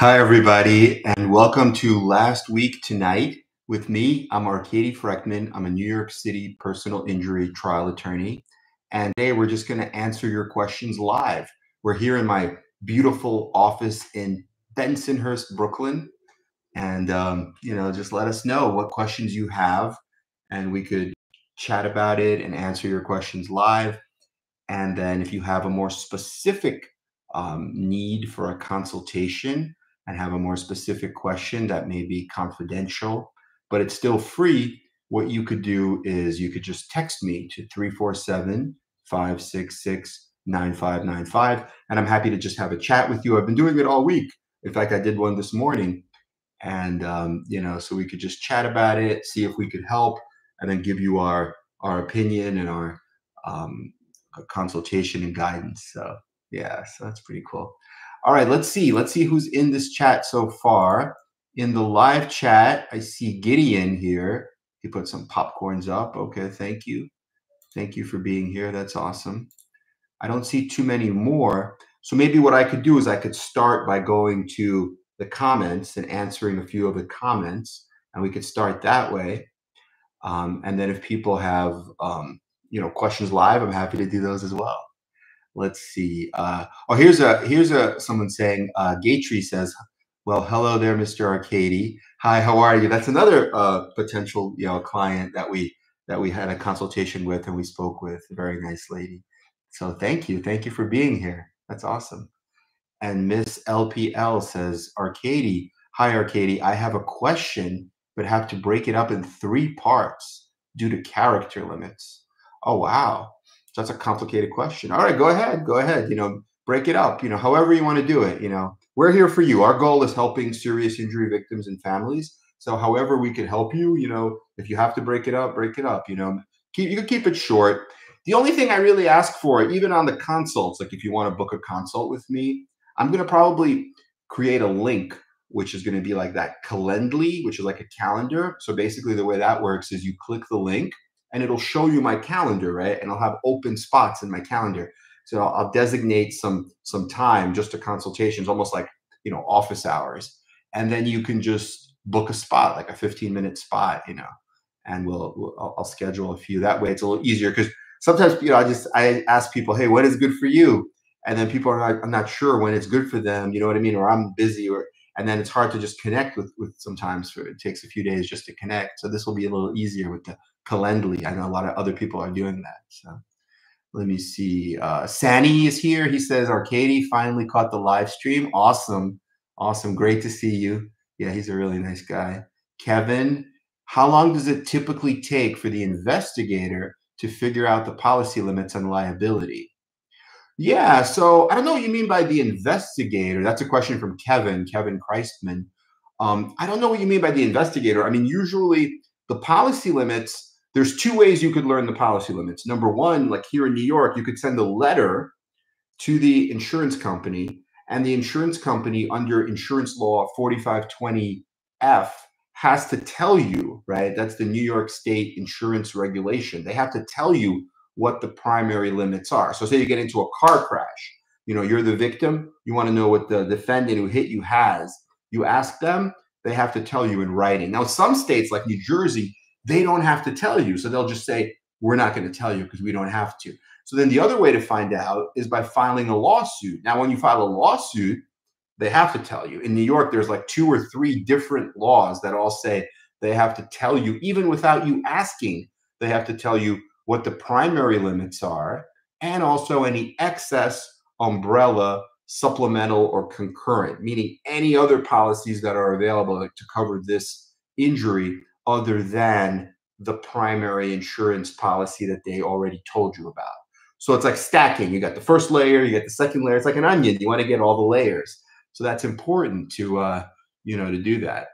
Hi, everybody, and welcome to Last Week Tonight with me. I'm Arkady Frekhtman. I'm a New York City personal injury trial attorney. And today we're just going to answer your questions live. We're here in my beautiful office in Bensonhurst, Brooklyn. And, um, you know, just let us know what questions you have, and we could chat about it and answer your questions live. And then if you have a more specific um, need for a consultation, and have a more specific question that may be confidential, but it's still free, what you could do is you could just text me to 347 566 9595. And I'm happy to just have a chat with you. I've been doing it all week. In fact, I did one this morning. And, um, you know, so we could just chat about it, see if we could help, and then give you our, our opinion and our um, consultation and guidance. So, yeah, so that's pretty cool. All right, let's see. Let's see who's in this chat so far. In the live chat, I see Gideon here. He put some popcorns up. Okay, thank you. Thank you for being here. That's awesome. I don't see too many more. So maybe what I could do is I could start by going to the comments and answering a few of the comments, and we could start that way. Um, and then if people have um, you know questions live, I'm happy to do those as well let's see. Uh, oh, here's a here's a someone saying. Uh, Gatry says, "Well, hello there, Mr. Arkady. Hi, how are you?" That's another uh, potential you know client that we that we had a consultation with and we spoke with. Very nice lady. So thank you, thank you for being here. That's awesome. And Miss LPL says, Arkady, hi Arkady, I have a question, but have to break it up in three parts due to character limits. Oh wow that's a complicated question. All right, go ahead. Go ahead. You know, break it up, you know, however you want to do it. You know, we're here for you. Our goal is helping serious injury victims and families. So however we can help you, you know, if you have to break it up, break it up. You know, keep you can keep it short. The only thing I really ask for, even on the consults, like if you want to book a consult with me, I'm gonna probably create a link which is going to be like that Calendly, which is like a calendar. So basically, the way that works is you click the link and it'll show you my calendar, right? And I'll have open spots in my calendar. So I'll, I'll designate some some time just to consultations, almost like you know office hours, and then you can just book a spot, like a 15 minute spot, you know, and we'll, we'll I'll, I'll schedule a few. That way, it's a little easier because sometimes you know I just I ask people, hey, what is good for you? And then people are like, I'm not sure when it's good for them. You know what I mean? Or I'm busy, or and then it's hard to just connect with with sometimes. For, it takes a few days just to connect. So this will be a little easier with the Calendly. I know a lot of other people are doing that. So let me see. Uh, Sani is here. He says, Arkady finally caught the live stream. Awesome. Awesome. Great to see you. Yeah, he's a really nice guy. Kevin, how long does it typically take for the investigator to figure out the policy limits on liability? Yeah, so I don't know what you mean by the investigator. That's a question from Kevin, Kevin Christman. Um, I don't know what you mean by the investigator. I mean, usually the policy limits there's two ways you could learn the policy limits. Number one, like here in New York, you could send a letter to the insurance company, and the insurance company, under insurance law 4520F, has to tell you, right? That's the New York State insurance regulation. They have to tell you what the primary limits are. So, say you get into a car crash, you know, you're the victim, you want to know what the defendant who hit you has. You ask them, they have to tell you in writing. Now, some states like New Jersey, they don't have to tell you. So they'll just say, we're not going to tell you because we don't have to. So then the other way to find out is by filing a lawsuit. Now, when you file a lawsuit, they have to tell you. In New York, there's like two or three different laws that all say they have to tell you, even without you asking, they have to tell you what the primary limits are and also any excess, umbrella, supplemental, or concurrent, meaning any other policies that are available to cover this injury other than the primary insurance policy that they already told you about. So it's like stacking. You got the first layer, you got the second layer. It's like an onion. You want to get all the layers. So that's important to uh, you know to do that.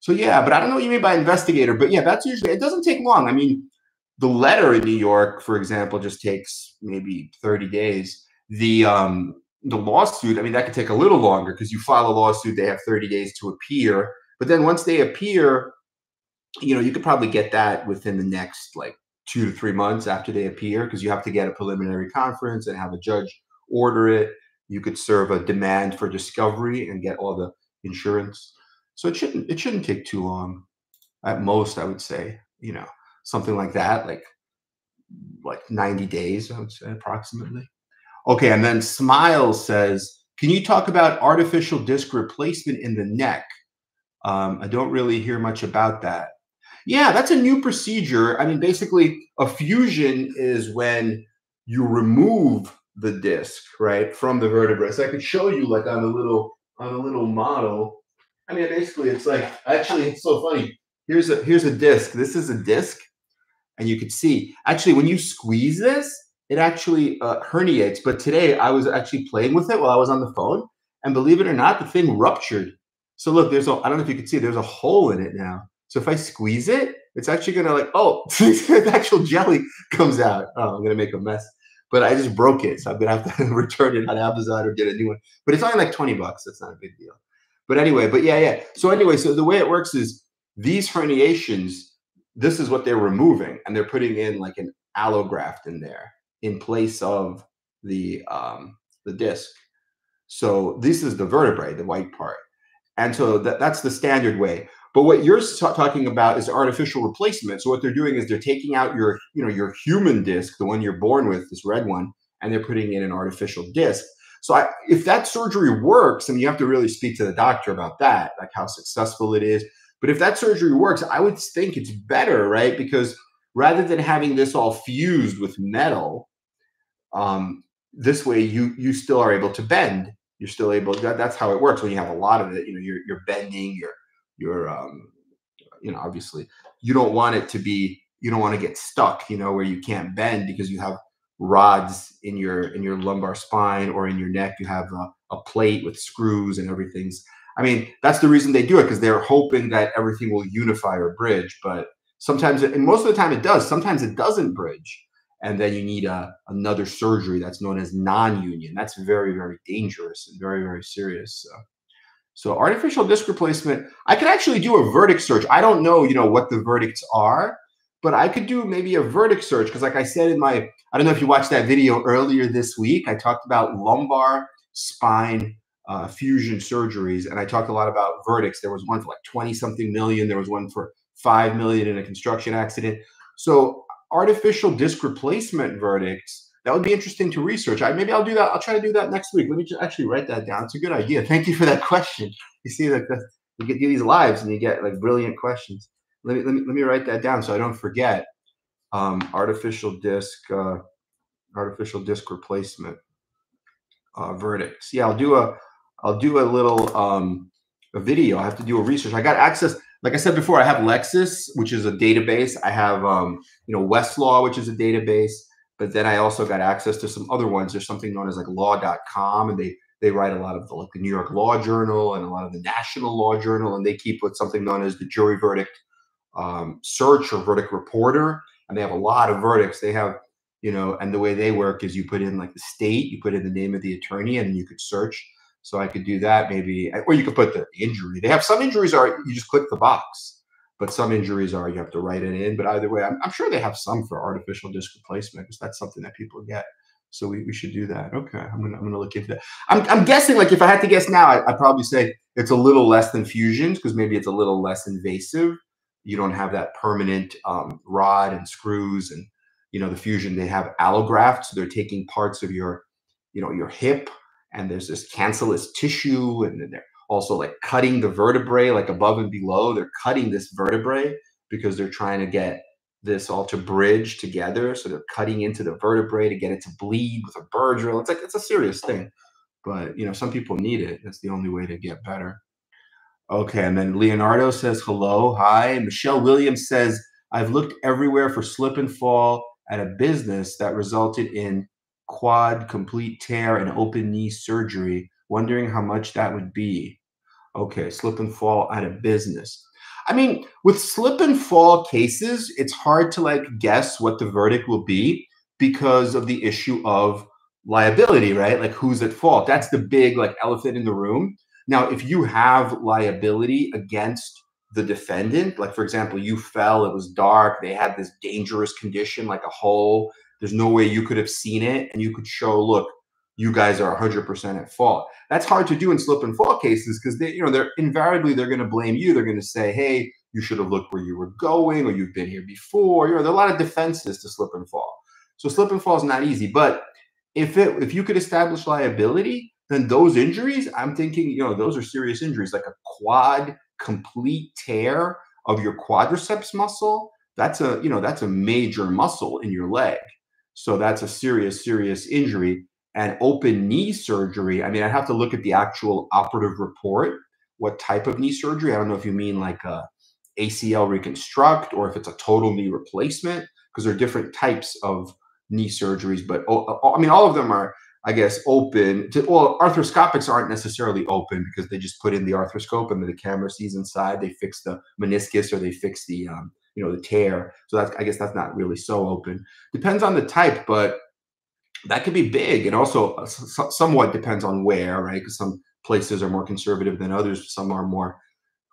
So yeah, but I don't know what you mean by investigator. But yeah, that's usually it doesn't take long. I mean, the letter in New York, for example, just takes maybe 30 days. The um the lawsuit, I mean, that could take a little longer because you file a lawsuit, they have 30 days to appear. But then once they appear, you know, you could probably get that within the next like two to three months after they appear because you have to get a preliminary conference and have a judge order it. You could serve a demand for discovery and get all the insurance. So it shouldn't it shouldn't take too long. At most, I would say, you know, something like that, like like 90 days, I would say approximately. Okay, and then Smile says, can you talk about artificial disc replacement in the neck? Um, I don't really hear much about that. Yeah, that's a new procedure. I mean, basically, a fusion is when you remove the disc, right, from the vertebrae. So I could show you like on a little on a little model. I mean, basically, it's like actually, it's so funny. Here's a here's a disc. This is a disc, and you can see actually when you squeeze this, it actually uh, herniates. But today I was actually playing with it while I was on the phone, and believe it or not, the thing ruptured. So look, there's a I don't know if you can see. There's a hole in it now. So if I squeeze it, it's actually gonna like oh, the actual jelly comes out. Oh, I'm gonna make a mess. But I just broke it, so I'm gonna have to return it on Amazon or get a new one. But it's only like 20 bucks. That's not a big deal. But anyway, but yeah, yeah. So anyway, so the way it works is these herniations. This is what they're removing, and they're putting in like an allograft in there in place of the um, the disc. So this is the vertebrae, the white part, and so that, that's the standard way. But what you're talking about is artificial replacement. So what they're doing is they're taking out your, you know, your human disc, the one you're born with, this red one, and they're putting in an artificial disc. So I, if that surgery works, and you have to really speak to the doctor about that, like how successful it is. But if that surgery works, I would think it's better, right? Because rather than having this all fused with metal, um, this way you you still are able to bend. You're still able. That, that's how it works when you have a lot of it. You know, you're you're bending. You're you're um, you know obviously you don't want it to be you don't want to get stuck you know where you can't bend because you have rods in your in your lumbar spine or in your neck you have a, a plate with screws and everything's i mean that's the reason they do it because they're hoping that everything will unify or bridge but sometimes and most of the time it does sometimes it doesn't bridge and then you need a, another surgery that's known as non-union that's very very dangerous and very very serious so so artificial disc replacement, I could actually do a verdict search. I don't know, you know, what the verdicts are, but I could do maybe a verdict search because like I said in my, I don't know if you watched that video earlier this week, I talked about lumbar spine uh, fusion surgeries and I talked a lot about verdicts. There was one for like 20 something million. There was one for 5 million in a construction accident. So artificial disc replacement verdicts that would be interesting to research. I maybe I'll do that. I'll try to do that next week. Let me just actually write that down. It's a good idea. Thank you for that question. You see that the, you get these lives and you get like brilliant questions. Let me let me let me write that down so I don't forget. Um, artificial disc uh, artificial disc replacement uh, verdicts. Yeah, I'll do a I'll do a little um, a video. I have to do a research. I got access. Like I said before, I have Lexis, which is a database. I have um, you know Westlaw, which is a database. But then I also got access to some other ones. There's something known as like law.com, and they they write a lot of the like the New York Law Journal and a lot of the National Law Journal, and they keep with something known as the jury verdict um, search or verdict reporter, and they have a lot of verdicts. They have you know, and the way they work is you put in like the state, you put in the name of the attorney, and you could search. So I could do that maybe, or you could put the injury. They have some injuries are you just click the box but some injuries are you have to write it in. But either way, I'm, I'm sure they have some for artificial disc replacement because that's something that people get. So we, we should do that. Okay, I'm gonna I'm gonna look into that. I'm, I'm guessing like if I had to guess now, I, would probably say it's a little less than fusions because maybe it's a little less invasive. You don't have that permanent um, rod and screws and you know the fusion. They have allograft, so they're taking parts of your you know your hip and there's this cancellous tissue and then they're also like cutting the vertebrae like above and below they're cutting this vertebrae because they're trying to get this all to bridge together. So they're cutting into the vertebrae to get it to bleed with a burr drill it's like it's a serious thing but you know some people need it. That's the only way to get better. Okay and then leonardo says hello hi. Michelle williams says i've looked everywhere for slip and fall at a business that resulted in quad complete tear and open knee surgery wondering how much that would be. Okay, slip and fall out of business. I mean, with slip and fall cases, it's hard to like guess what the verdict will be because of the issue of liability, right? Like who's at fault? That's the big like elephant in the room. Now, if you have liability against the defendant, like for example, you fell, it was dark, they had this dangerous condition like a hole, there's no way you could have seen it and you could show, look, you guys are 100% at fault. That's hard to do in slip and fall cases because they, you know, they're invariably they're going to blame you. They're going to say, "Hey, you should have looked where you were going, or you've been here before." You know, there are a lot of defenses to slip and fall. So slip and fall is not easy. But if it if you could establish liability, then those injuries, I'm thinking, you know, those are serious injuries, like a quad complete tear of your quadriceps muscle. That's a, you know, that's a major muscle in your leg. So that's a serious, serious injury and open knee surgery. I mean, I'd have to look at the actual operative report, what type of knee surgery. I don't know if you mean like a ACL reconstruct or if it's a total knee replacement, because there are different types of knee surgeries. But I mean, all of them are, I guess, open. To, well, arthroscopics aren't necessarily open because they just put in the arthroscope and then the camera sees inside. They fix the meniscus or they fix the, um, you know, the tear. So that's, I guess, that's not really so open. Depends on the type, but that could be big. It also uh, somewhat depends on where, right? Because some places are more conservative than others. Some are more.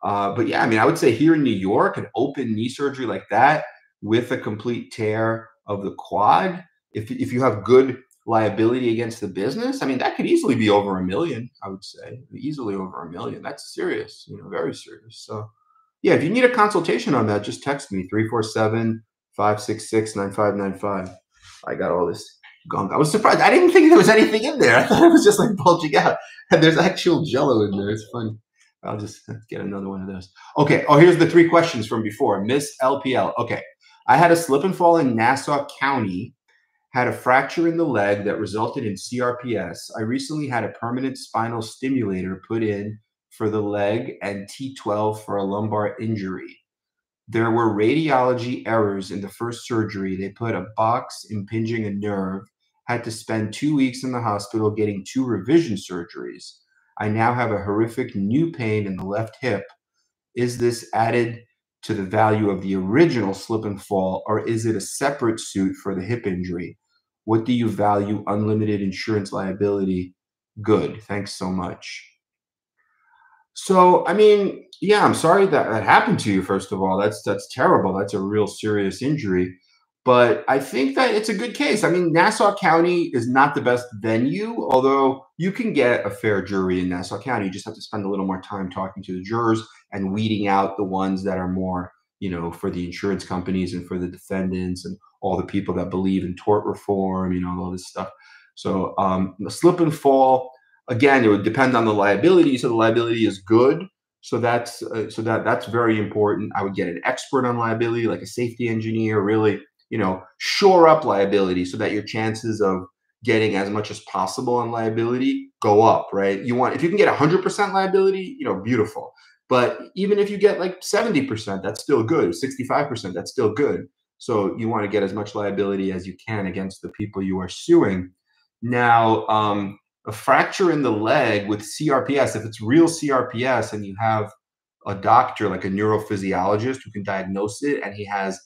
Uh, but yeah, I mean, I would say here in New York, an open knee surgery like that with a complete tear of the quad, if if you have good liability against the business, I mean, that could easily be over a million. I would say easily over a million. That's serious, you know, very serious. So yeah, if you need a consultation on that, just text me 347 566 9595. I got all this gunk. I was surprised. I didn't think there was anything in there. I thought it was just like bulging out. And there's actual jello in there. It's funny. I'll just get another one of those. Okay. Oh, here's the three questions from before. Miss LPL. Okay. I had a slip and fall in Nassau County, had a fracture in the leg that resulted in CRPS. I recently had a permanent spinal stimulator put in for the leg and T12 for a lumbar injury. There were radiology errors in the first surgery. They put a box impinging a nerve had to spend two weeks in the hospital getting two revision surgeries. I now have a horrific new pain in the left hip. Is this added to the value of the original slip and fall, or is it a separate suit for the hip injury? What do you value unlimited insurance liability? Good. Thanks so much. So, I mean, yeah, I'm sorry that that happened to you. First of all, that's that's terrible. That's a real serious injury. But I think that it's a good case. I mean, Nassau County is not the best venue, although you can get a fair jury in Nassau County. You just have to spend a little more time talking to the jurors and weeding out the ones that are more, you know, for the insurance companies and for the defendants and all the people that believe in tort reform, you know, all this stuff. So, um, slip and fall, again, it would depend on the liability. So the liability is good. So that's uh, so that that's very important. I would get an expert on liability, like a safety engineer, really you know, shore up liability so that your chances of getting as much as possible on liability go up, right? You want if you can get 100% liability, you know, beautiful. But even if you get like 70%, that's still good. 65%, that's still good. So you want to get as much liability as you can against the people you are suing. Now, um, a fracture in the leg with CRPS, if it's real CRPS and you have a doctor like a neurophysiologist who can diagnose it and he has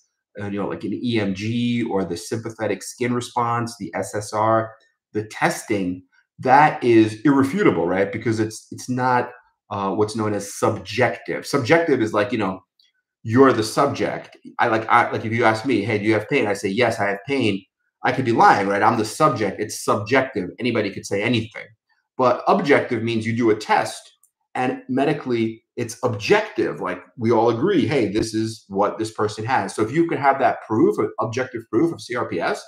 you know, like an EMG or the sympathetic skin response, the SSR, the testing, that is irrefutable, right? Because it's it's not uh, what's known as subjective. Subjective is like you know, you're the subject. I like I like if you ask me, hey, do you have pain? I say yes, I have pain. I could be lying, right? I'm the subject. It's subjective. Anybody could say anything. But objective means you do a test and medically it's objective like we all agree hey this is what this person has. So if you could have that proof uh, objective proof of crps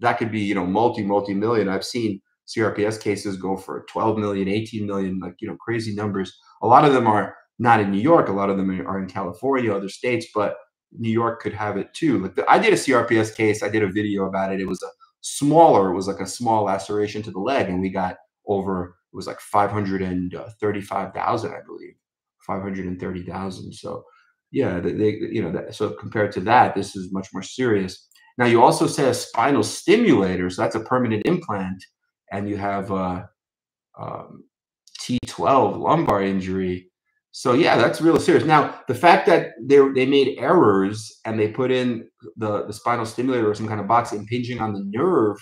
that could be you know multi multi million. I've seen crps cases go for 12 million 18 million like you know crazy numbers. A lot of them are not in new york. A lot of them are in california other states but new york could have it too. Like the, i did a crps case. I did a video about it. It was a smaller it was like a small laceration to the leg and we got over it was like 535,000, I believe, 530,000. So yeah, they, they, you know, that, so compared to that, this is much more serious. Now you also say a spinal stimulator, so that's a permanent implant, and you have a um, T12 lumbar injury. So yeah, that's really serious. Now the fact that they they made errors and they put in the the spinal stimulator or some kind of box impinging on the nerve,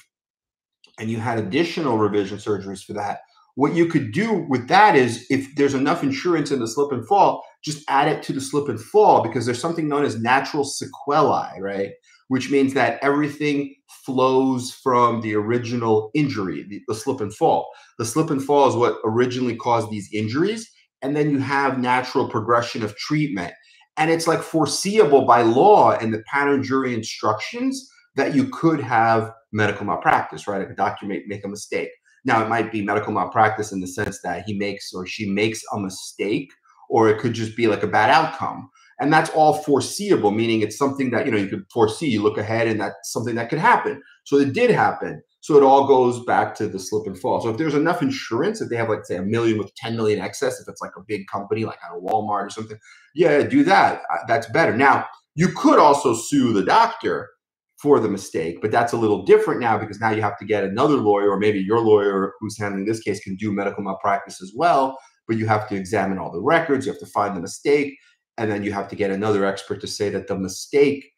and you had additional revision surgeries for that. What you could do with that is if there's enough insurance in the slip and fall, just add it to the slip and fall because there's something known as natural sequelae, right? Which means that everything flows from the original injury, the, the slip and fall. The slip and fall is what originally caused these injuries. And then you have natural progression of treatment. And it's like foreseeable by law and the pattern jury instructions that you could have medical malpractice, right? A doctor may make a mistake. Now, it might be medical malpractice in the sense that he makes or she makes a mistake, or it could just be like a bad outcome. And that's all foreseeable, meaning it's something that you know you could foresee, you look ahead, and that's something that could happen. So it did happen. So it all goes back to the slip and fall. So if there's enough insurance, if they have like say a million with 10 million excess, if it's like a big company like at a Walmart or something, yeah, do that. That's better. Now you could also sue the doctor for the mistake, but that's a little different now because now you have to get another lawyer, or maybe your lawyer who's handling this case can do medical malpractice as well. But you have to examine all the records, you have to find the mistake, and then you have to get another expert to say that the mistake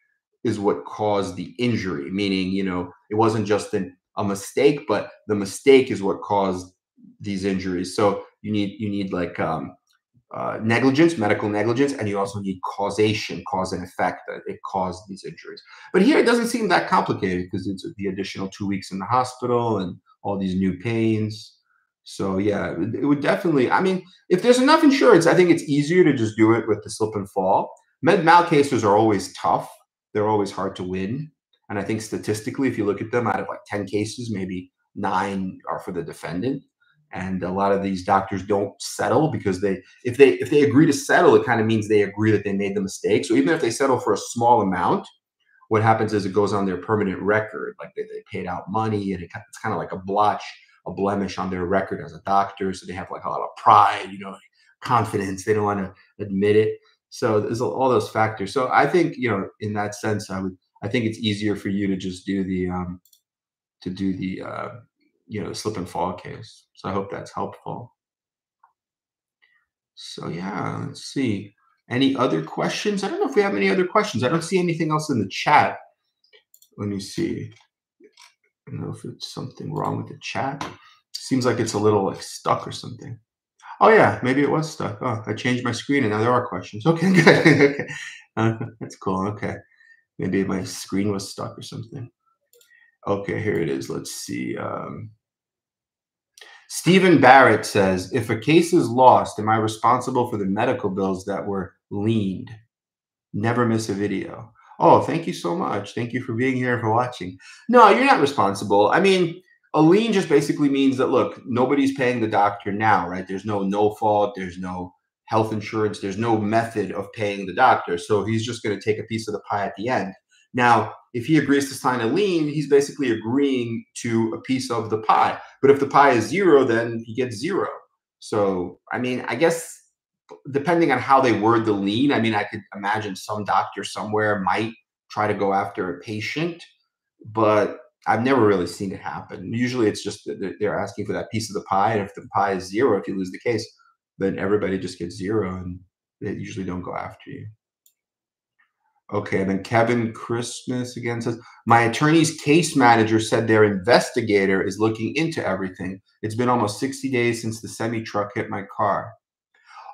is what caused the injury, meaning, you know, it wasn't just an, a mistake, but the mistake is what caused these injuries. So you need you need like um, uh, negligence, medical negligence, and you also need causation, cause and effect that it caused these injuries. But here it doesn't seem that complicated because it's the additional two weeks in the hospital and all these new pains. So yeah, it would definitely. I mean, if there's enough insurance, I think it's easier to just do it with the slip and fall. Med mal cases are always tough. They're always hard to win. And I think statistically, if you look at them, out of like 10 cases, maybe nine are for the defendant and a lot of these doctors don't settle because they if they if they agree to settle it kind of means they agree that they made the mistake. So even if they settle for a small amount what happens is it goes on their permanent record. Like they, they paid out money and it, it's kind of like a blotch a blemish on their record as a doctor. So they have like a lot of pride you know confidence. They don't want to admit it. So there's all those factors. So i think you know in that sense i would i think it's easier for you to just do the um to do the uh you know slip and fall case. So I hope that's helpful. So yeah, let's see. Any other questions? I don't know if we have any other questions. I don't see anything else in the chat. Let me see. I don't know if it's something wrong with the chat. Seems like it's a little like stuck or something. Oh yeah, maybe it was stuck. Oh, I changed my screen and now there are questions. Okay, good. okay, uh, that's cool. Okay, maybe my screen was stuck or something. Okay, here it is. Let's see. Um, Stephen Barrett says, if a case is lost, am I responsible for the medical bills that were leaned? Never miss a video. Oh, thank you so much. Thank you for being here and for watching. No, you're not responsible. I mean, a lien just basically means that look, nobody's paying the doctor now, right? There's no no fault, there's no health insurance, there's no method of paying the doctor. So he's just going to take a piece of the pie at the end. Now, if he agrees to sign a lien, he's basically agreeing to a piece of the pie. But if the pie is zero, then he gets zero. So, I mean, I guess depending on how they word the lien, I mean, I could imagine some doctor somewhere might try to go after a patient, but I've never really seen it happen. Usually it's just they're asking for that piece of the pie. And if the pie is zero, if you lose the case, then everybody just gets zero and they usually don't go after you. Okay, and then Kevin Christmas again says, My attorney's case manager said their investigator is looking into everything. It's been almost 60 days since the semi truck hit my car.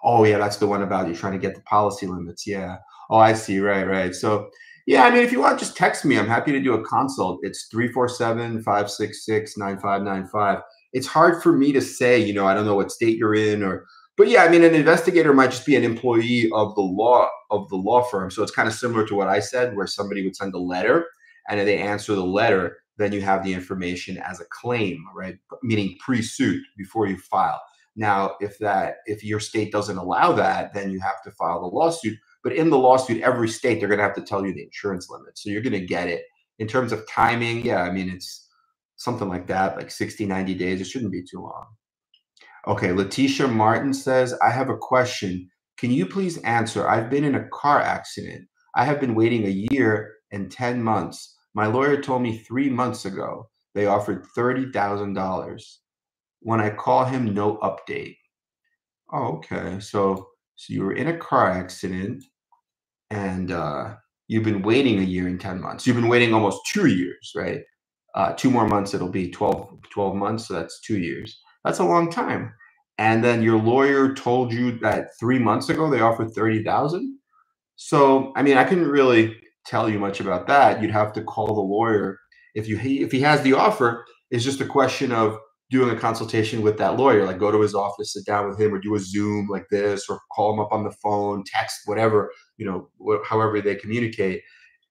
Oh, yeah, that's the one about you trying to get the policy limits. Yeah. Oh, I see. Right, right. So, yeah, I mean, if you want, just text me. I'm happy to do a consult. It's 347 566 9595. It's hard for me to say, you know, I don't know what state you're in or but yeah, I mean, an investigator might just be an employee of the law of the law firm. So it's kind of similar to what I said, where somebody would send a letter, and if they answer the letter, then you have the information as a claim, right? Meaning pre-suit before you file. Now, if that if your state doesn't allow that, then you have to file the lawsuit. But in the lawsuit, every state they're going to have to tell you the insurance limit, so you're going to get it. In terms of timing, yeah, I mean it's something like that, like 60, 90 days. It shouldn't be too long. Okay, Letitia Martin says, I have a question. Can you please answer? I've been in a car accident. I have been waiting a year and 10 months. My lawyer told me three months ago they offered $30,000. When I call him, no update. Oh, okay. So, so you were in a car accident and uh, you've been waiting a year and 10 months. You've been waiting almost two years, right? Uh, two more months, it'll be 12, 12 months. So that's two years. That's a long time. And then your lawyer told you that three months ago they offered 30,000. So, I mean, I couldn't really tell you much about that. You'd have to call the lawyer If you if he has the offer, it's just a question of doing a consultation with that lawyer. Like go to his office, sit down with him, or do a Zoom like this, or call him up on the phone, text, whatever you know, wh- however they communicate,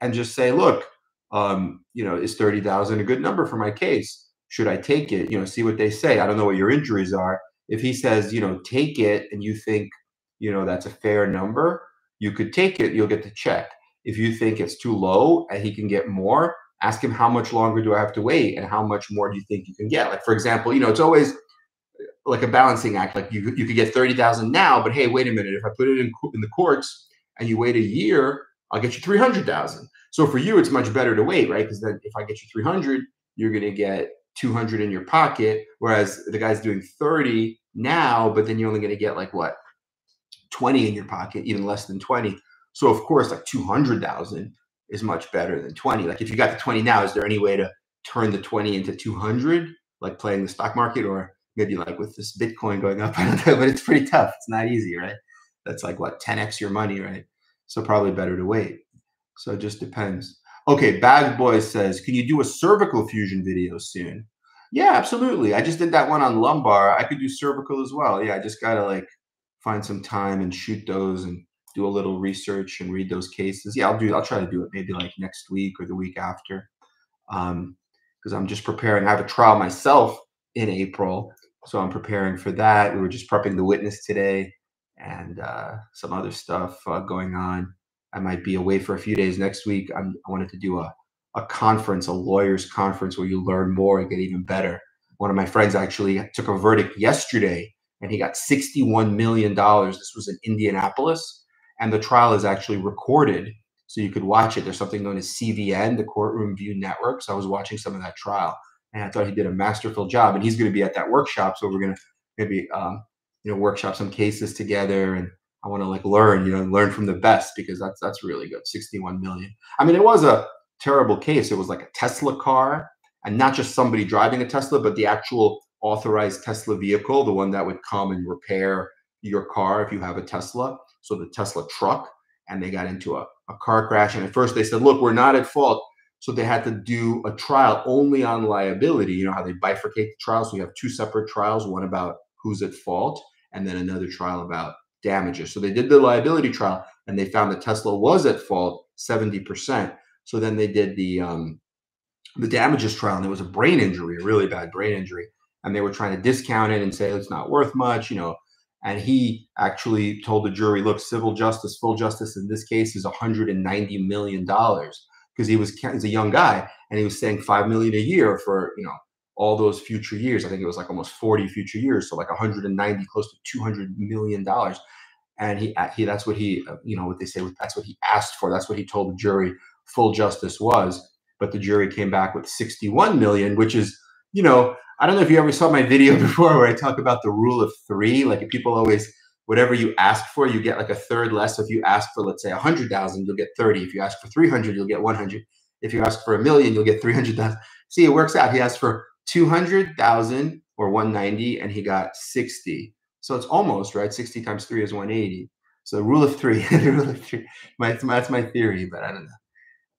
and just say, look, um, you know, is thirty thousand a good number for my case? Should I take it? You know, see what they say. I don't know what your injuries are. If he says, you know, take it, and you think, you know, that's a fair number, you could take it. You'll get the check. If you think it's too low and he can get more, ask him how much longer do I have to wait and how much more do you think you can get? Like for example, you know, it's always uh, like a balancing act. Like you you could get thirty thousand now, but hey, wait a minute. If I put it in in the courts and you wait a year, I'll get you three hundred thousand. So for you, it's much better to wait, right? Because then if I get you three hundred, you're going to get 200 in your pocket whereas the guy's doing 30 now but then you're only going to get like what 20 in your pocket even less than 20 so of course like 200,000 is much better than 20. Like if you got the 20 now, is there any way to turn the 20 into 200 like playing the stock market or maybe like with this Bitcoin going up? I don't know, but it's pretty tough. It's not easy, right? That's like what 10x your money, right? So probably better to wait. So it just depends. Okay, Bag Boy says, can you do a cervical fusion video soon? Yeah, absolutely. I just did that one on lumbar. I could do cervical as well. Yeah, I just gotta like find some time and shoot those and do a little research and read those cases. Yeah, I'll do. I'll try to do it maybe like next week or the week after, because um, I'm just preparing. I have a trial myself in April, so I'm preparing for that. We were just prepping the witness today, and uh, some other stuff uh, going on. I might be away for a few days next week. I'm, I wanted to do a a conference, a lawyers conference, where you learn more and get even better. One of my friends actually took a verdict yesterday, and he got 61 million dollars. This was in Indianapolis and the trial is actually recorded so you could watch it. There's something known as CVN, the Courtroom View Network. So I was watching some of that trial, and I thought he did a masterful job. And he's going to be at that workshop, so we're going to maybe um, you know workshop some cases together. And I want to like learn, you know, learn from the best because that's that's really good. 61 million. I mean, it was a terrible case. It was like a Tesla car, and not just somebody driving a Tesla, but the actual authorized Tesla vehicle, the one that would come and repair your car if you have a Tesla so the Tesla truck, and they got into a, a car crash. And at first they said, look, we're not at fault. So they had to do a trial only on liability. You know how they bifurcate the trials? So you have two separate trials, one about who's at fault, and then another trial about damages. So they did the liability trial and they found that Tesla was at fault 70%. So then they did the um, the damages trial and there was a brain injury, a really bad brain injury. And they were trying to discount it and say it's not worth much, you know, and he actually told the jury, look, civil justice, full justice in this case is $190 million because he was he's a young guy and he was saying 5 million a year for, you know, all those future years. I think it was like almost 40 future years. So like 190, close to $200 million. And he, he, that's what he, uh, you know, what they say, that's what he asked for. That's what he told the jury full justice was. But the jury came back with 61 million, which is, you know, I don't know if you ever saw my video before where I talk about the rule of three. Like people always, whatever you ask for, you get like a third less. So if you ask for, let's say, a hundred thousand, you'll get thirty. If you ask for three hundred, you'll get one hundred. If you ask for a million, you'll get three hundred thousand. See, it works out. He asked for two hundred thousand or one ninety, and he got sixty. So it's almost right. Sixty times three is one eighty. So rule of three. the rule of three. My, that's my theory, but I don't know.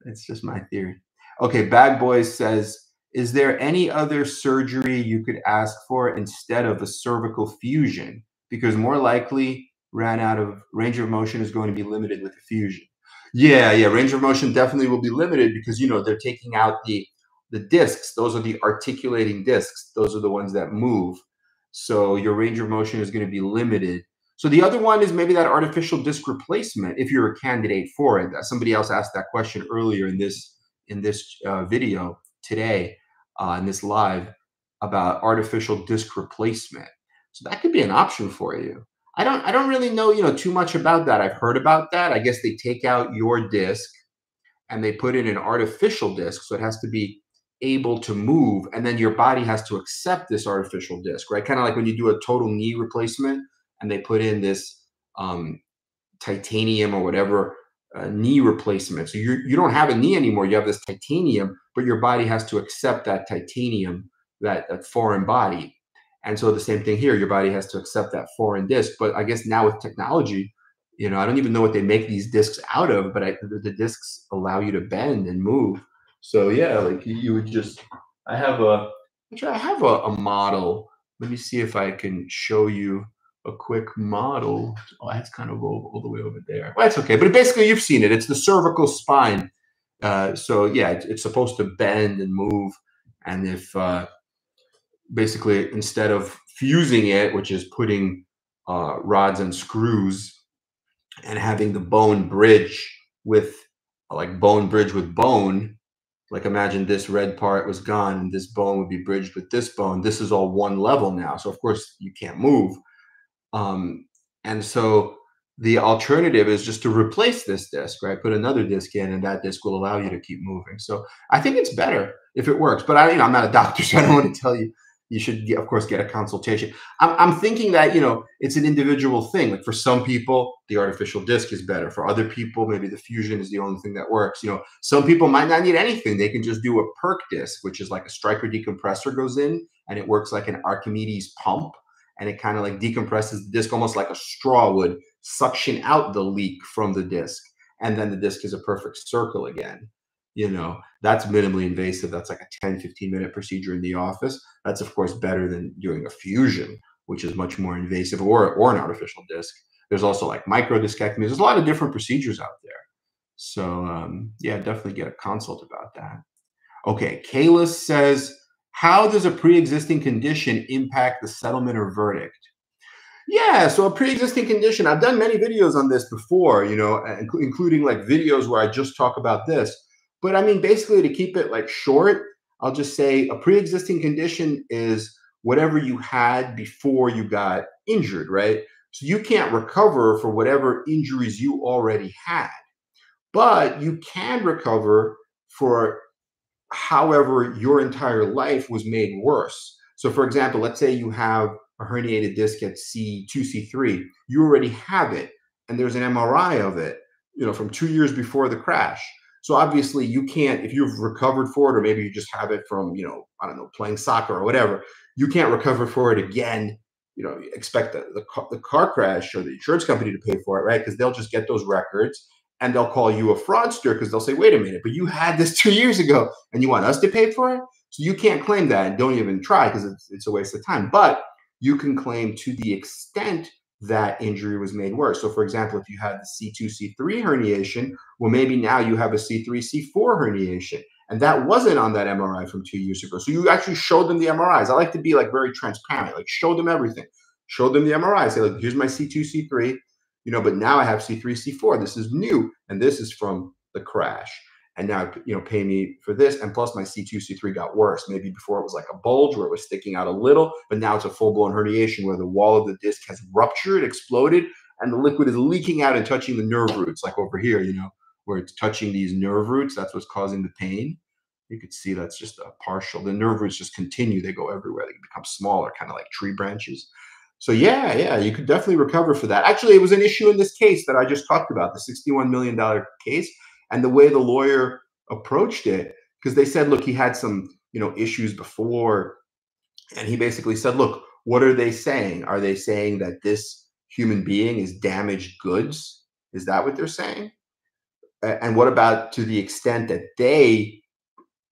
It's just my theory. Okay, Bag Boys says is there any other surgery you could ask for instead of a cervical fusion? Because more likely, ran out of range of motion is going to be limited with a fusion. Yeah, yeah, range of motion definitely will be limited because you know they're taking out the the discs. Those are the articulating discs. Those are the ones that move. So your range of motion is going to be limited. So the other one is maybe that artificial disc replacement if you're a candidate for it. Somebody else asked that question earlier in this in this uh, video today uh, in this live about artificial disc replacement. So that could be an option for you. I don't I don't really know, you know, too much about that. I've heard about that. I guess they take out your disc and they put in an artificial disc so it has to be able to move and then your body has to accept this artificial disc, right? Kind of like when you do a total knee replacement and they put in this um, titanium or whatever uh, knee replacement. So you you don't have a knee anymore. You have this titanium, but your body has to accept that titanium, that, that foreign body. And so the same thing here. Your body has to accept that foreign disc. But I guess now with technology, you know, I don't even know what they make these discs out of, but I, the, the discs allow you to bend and move. So yeah, like you would just. I have a. Actually, I have a, a model. Let me see if I can show you a quick model. Oh, that's kind of all, all the way over there. Well, that's okay. But basically, you've seen it. It's the cervical spine. Uh, so yeah, it's, it's, supposed to bend and move. And if uh, basically instead of fusing it, which is putting uh, rods and screws and having the bone bridge with like bone bridge with bone, like imagine this red part was gone and this bone would be bridged with this bone. This is all one level now. So of course you can't move. Um, and so the alternative is just to replace this disc, right? Put another disc in, and that disc will allow you to keep moving. So I think it's better if it works. But I, you know, I'm not a doctor, so I don't want to tell you. You should, of course, get a consultation. I'm, I'm thinking that you know it's an individual thing. Like for some people, the artificial disc is better. For other people, maybe the fusion is the only thing that works. You know, some people might not need anything. They can just do a perk disc, which is like a Stryker Dekompressor goes in, and it works like an Archimedes pump and it kind of like decompresses the disc almost like a straw would suction out the leak from the disc and then the disc is a perfect circle again you know that's minimally invasive that's like a 10 15 minute procedure in the office that's of course better than doing a fusion which is much more invasive or or an artificial disc there's also like microdiscectomy there's a lot of different procedures out there so um, yeah definitely get a consult about that okay kalis says how does a pre-existing condition impact the settlement or verdict? Yeah, so a pre-existing condition. I've done many videos on this before, you know, including like videos where I just talk about this. But I mean, basically, to keep it like short, I'll just say a pre-existing condition is whatever you had before you got injured, right? So you can't recover for whatever injuries you already had, but you can recover for However, your entire life was made worse. So, for example, let's say you have a herniated disc at C2, C3, you already have it, and there's an MRI of it, you know, from two years before the crash. So obviously, you can't if you've recovered for it, or maybe you just have it from, you know, I don't know, playing soccer or whatever. You can't recover for it again. You know, expect the, the, the car crash or the insurance company to pay for it, right? Because they'll just get those records and they'll call you a fraudster because they'll say, wait a minute, but you had this two years ago and you want us to pay for it? So you can't claim that and don't even try because it's, it's a waste of time. But you can claim to the extent that injury was made worse. So, for example, if you had the C2, C3 herniation, well, maybe now you have a C3, C4 herniation. And that wasn't on that MRI from two years ago. So you actually showed them the MRIs. I like to be like very transparent, like show them everything. Show them the MRI. Say, like, here's my C2, C3 you know, but now I have C3, C4. This is new, and this is from the crash. And now, you know, pay me for this. And plus, my C2, C3 got worse. Maybe before it was like a bulge where it was sticking out a little, but now it's a full blown herniation where the wall of the disc has ruptured, exploded, and the liquid is leaking out and touching the nerve roots, like over here, you know, where it's touching these nerve roots. That's what's causing the pain. You could see that's just a partial. The nerve roots just continue, they go everywhere, they become smaller, kind of like tree branches. So yeah, yeah, you could definitely recover for that. Actually, it was an issue in this case that I just talked about, the $61 million case, and the way the lawyer approached it, because they said, look, he had some, you know, issues before. And he basically said, look, what are they saying? Are they saying that this human being is damaged goods? Is that what they're saying? And what about to the extent that they,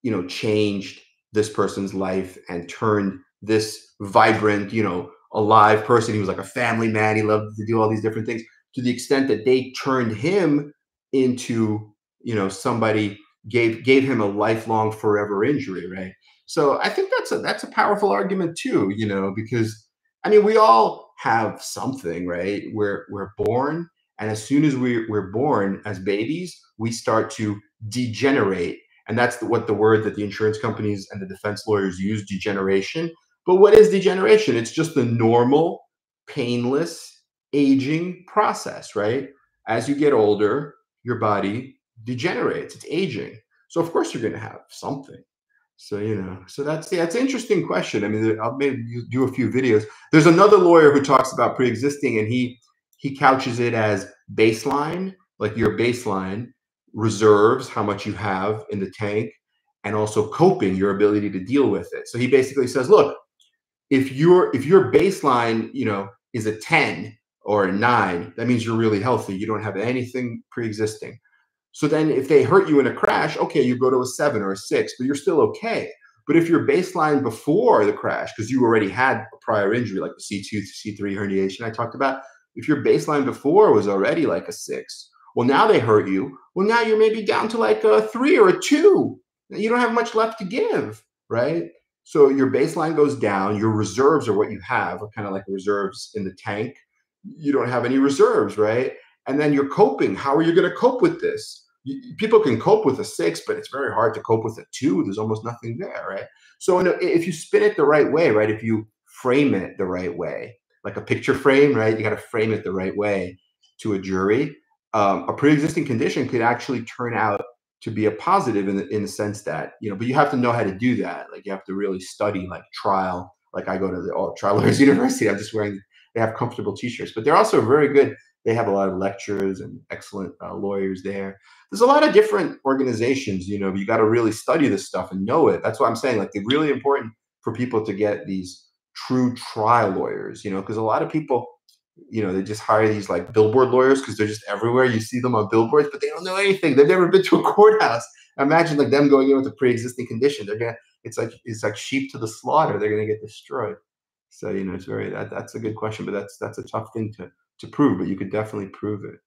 you know, changed this person's life and turned this vibrant, you know, alive person. He was like a family man. He loved to do all these different things to the extent that they turned him into, you know, somebody gave gave him a lifelong forever injury, right? So I think that's a that's a powerful argument too, you know, because I mean we all have something, right? We're we're born, and as soon as we, we're born as babies, we start to degenerate. And that's the, what the word that the insurance companies and the defense lawyers use, degeneration. But what is degeneration? It's just the normal, painless aging process, right? As you get older, your body degenerates, it's aging. So of course you're going to have something. So you know, so that's yeah, it's an interesting question. I mean, I'll maybe do a few videos. There's another lawyer who talks about pre-existing, and he he couches it as baseline, like your baseline reserves, how much you have in the tank, and also coping, your ability to deal with it. So he basically says, look, if your if your baseline you know is a 10 or a 9 that means you're really healthy you don't have anything pre-existing So then if they hurt you in a crash, okay, you go to a seven or a six, but you're still okay. But if your baseline before the crash, because you already had a prior injury like the C2 to C3 herniation I talked about, if your baseline before was already like a six, well, now they hurt you. Well, now you're maybe down to like a three or a two. You don't have much left to give, right? So your baseline goes down. Your reserves are what you have, are kind of like reserves in the tank. You don't have any reserves, right? And then you're coping. How are you going to cope with this? You, people can cope with a six, but it's very hard to cope with a two. There's almost nothing there, right? So a, if you spin it the right way, right? If you frame it the right way, like a picture frame, right? You got to frame it the right way to a jury. Um, a pre-existing condition could actually turn out to be a positive in the, in the sense that you know but you have to know how to do that like you have to really study like trial like i go to the oh, trial lawyers university i'm just wearing they have comfortable t-shirts but they're also very good they have a lot of lecturers and excellent uh, lawyers there there's a lot of different organizations you know you got to really study this stuff and know it that's what i'm saying like it's really important for people to get these true trial lawyers you know because a lot of people you know, they just hire these like billboard lawyers because they're just everywhere. You see them on billboards, but they don't know anything. They've never been to a courthouse. Imagine like them going in with a pre-existing condition. They're gonna. It's like it's like sheep to the slaughter. They're gonna get destroyed. So you know, it's very that, that's a good question, but that's that's a tough thing to to prove. But you could definitely prove it.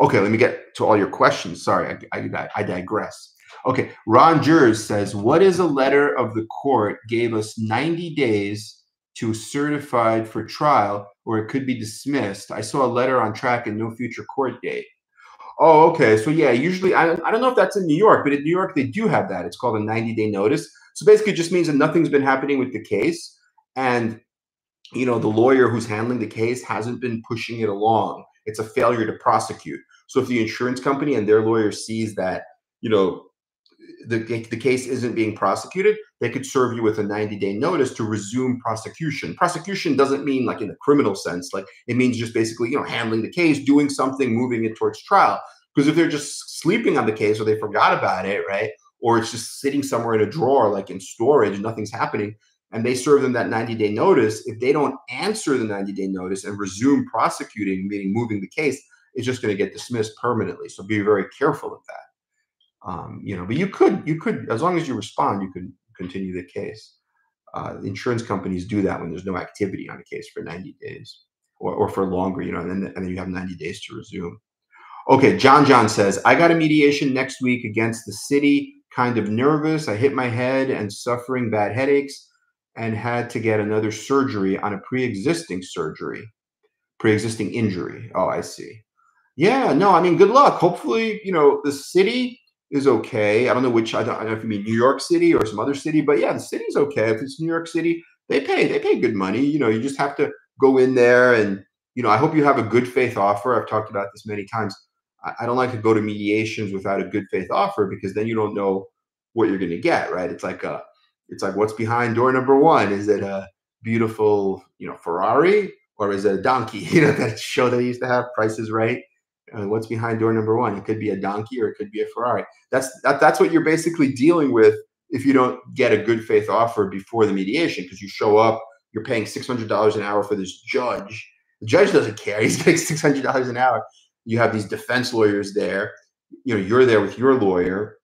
Okay, let me get to all your questions. Sorry, I, I, I digress. Okay, Ron Jers says, "What is a letter of the court gave us 90 days to certified for trial or it could be dismissed. I saw a letter on track and no future court date. Oh, okay. So yeah, usually I, I don't know if that's in New York, but in New York they do have that. It's called a 90 day notice. So basically, it just means that nothing's been happening with the case, and you know the lawyer who's handling the case hasn't been pushing it along. It's a failure to prosecute. So if the insurance company and their lawyer sees that you know the, the case isn't being prosecuted, they could serve you with a 90 day notice to resume prosecution. Prosecution doesn't mean like in the criminal sense, like it means just basically, you know, handling the case, doing something, moving it towards trial. Because if they're just sleeping on the case or they forgot about it, right? Or it's just sitting somewhere in a drawer, like in storage, nothing's happening, and they serve them that 90 day notice, if they don't answer the 90 day notice and resume prosecuting, meaning moving the case, it's just going to get dismissed permanently. So be very careful of that. Um, you know, but you could, you could, as long as you respond, you could continue the case. Uh, insurance companies do that when there's no activity on a case for 90 days or, or for longer, you know, and then, and then you have 90 days to resume. Okay, John John says, I got a mediation next week against the city, kind of nervous. I hit my head and suffering bad headaches and had to get another surgery on a pre existing surgery, pre existing injury. Oh, I see. Yeah, no, I mean, good luck. Hopefully, you know, the city is okay. I don't know which. I don't, I don't know if you mean New York City or some other city, but yeah, the city's okay. If it's New York City, they pay. They pay good money. You know, you just have to go in there and you know. I hope you have a good faith offer. I've talked about this many times. I, I don't like to go to mediations without a good faith offer because then you don't know what you're going to get. Right? It's like a. It's like what's behind door number one. Is it a beautiful, you know, Ferrari or is it a donkey? You know that show they used to have, Price is Right uh, what's behind door number one? It could be a donkey or it could be a Ferrari. That's that, that's what you're basically dealing with if you don't get a good faith offer before the mediation because you show up, you're paying six hundred dollars an hour for this judge. The judge doesn't care; he's getting six hundred dollars an hour. You have these defense lawyers there. You know, you're there with your lawyer.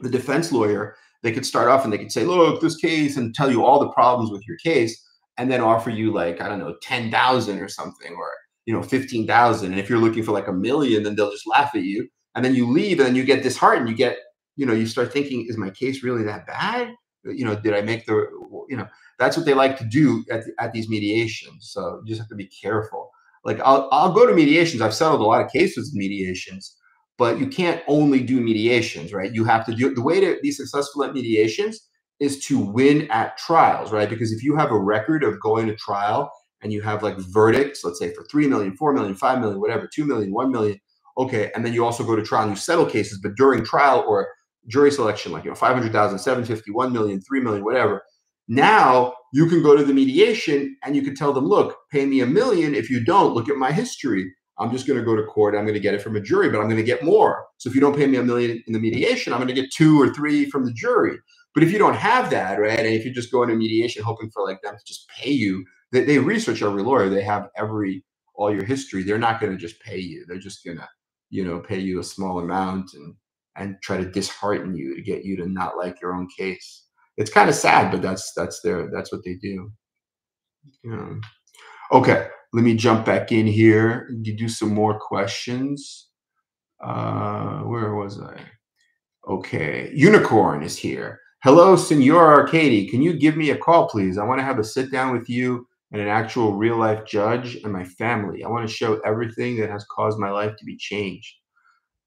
The defense lawyer, they could start off and they could say, "Look, this case," and tell you all the problems with your case, and then offer you like I don't know, ten thousand or something, or you know, 15,000. And if you're looking for like a million, then they'll just laugh at you. And then you leave and then you get disheartened. You get, you know, you start thinking, is my case really that bad? You know, did I make the, you know, that's what they like to do at, at these mediations. So you just have to be careful. Like I'll, I'll go to mediations. I've settled a lot of cases in mediations, but you can't only do mediations, right? You have to do the way to be successful at mediations is to win at trials, right? Because if you have a record of going to trial and you have like verdicts, let's say for 3 million, 4 million, 5 million, whatever, 2 million, 1 million. Okay. And then you also go to trial and you settle cases, but during trial or jury selection, like, you know, 500,000, 750, 1 million, 3 million, whatever. Now you can go to the mediation and you can tell them, look, pay me a million. If you don't, look at my history. I'm just going to go to court. I'm going to get it from a jury, but I'm going to get more. So if you don't pay me a million in the mediation, I'm going to get two or three from the jury. But if you don't have that, right, and if you just go into mediation hoping for like them to just pay you they, they research every lawyer. They have every all your history. They're not going to just pay you. They're just going to you know, pay you a small amount and and try to dishearten you to get you to not like your own case. It's kind of sad, but that's that's their that's what they do. Yeah. Okay, let me jump back in here and do some more questions. Uh, where was I? Okay, Unicorn is here. Hello, Senor Arkady. Can you give me a call, please? I want to have a sit down with you and an actual real life judge and my family. I want to show everything that has caused my life to be changed.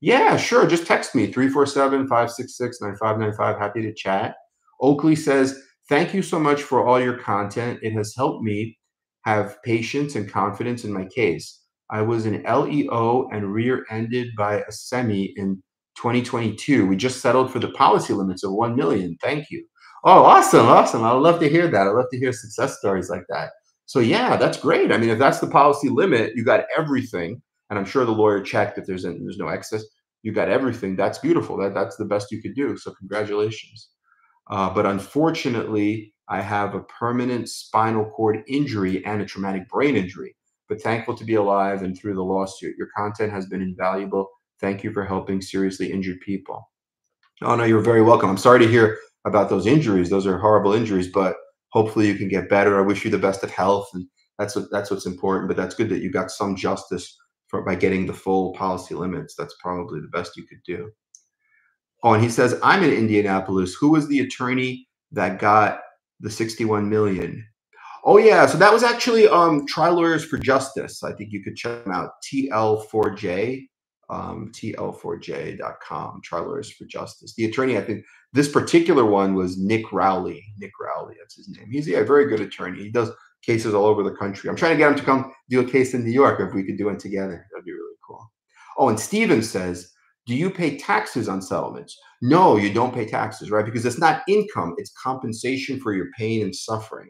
Yeah, sure. Just text me 347 566 9595. Happy to chat. Oakley says, Thank you so much for all your content. It has helped me have patience and confidence in my case. I was an LEO and rear ended by a semi in 2022. We just settled for the policy limits of 1 million. Thank you. Oh, awesome. Awesome. I love to hear that. I love to hear success stories like that. So, yeah, that's great. I mean, if that's the policy limit, you got everything. And I'm sure the lawyer checked if there's, there's no excess. You got everything. That's beautiful. That, that's the best you could do. So, congratulations. Uh, but unfortunately, I have a permanent spinal cord injury and a traumatic brain injury. But thankful to be alive and through the lawsuit. Your content has been invaluable. Thank you for helping seriously injured people. Oh, no, you're very welcome. I'm sorry to hear about those injuries. Those are horrible injuries, but hopefully you can get better. I wish you the best of health. And that's what, that's what's important. But that's good that you got some justice for, by getting the full policy limits. That's probably the best you could do. Oh, and he says, I'm in Indianapolis. Who was the attorney that got the 61 million? Oh yeah, so that was actually um Lawyers for Justice. I think you could check them out. TL4J, um, TL4J.com, Trial Lawyers for Justice. The attorney, I think this particular one was Nick Rowley. Nick Rowley, that's his name. He's yeah, a very good attorney. He does cases all over the country. I'm trying to get him to come do a case in New York if we could do it together. That'd be really cool. Oh, and Steven says do you pay taxes on settlements? No, you don't pay taxes, right? Because it's not income, it's compensation for your pain and suffering.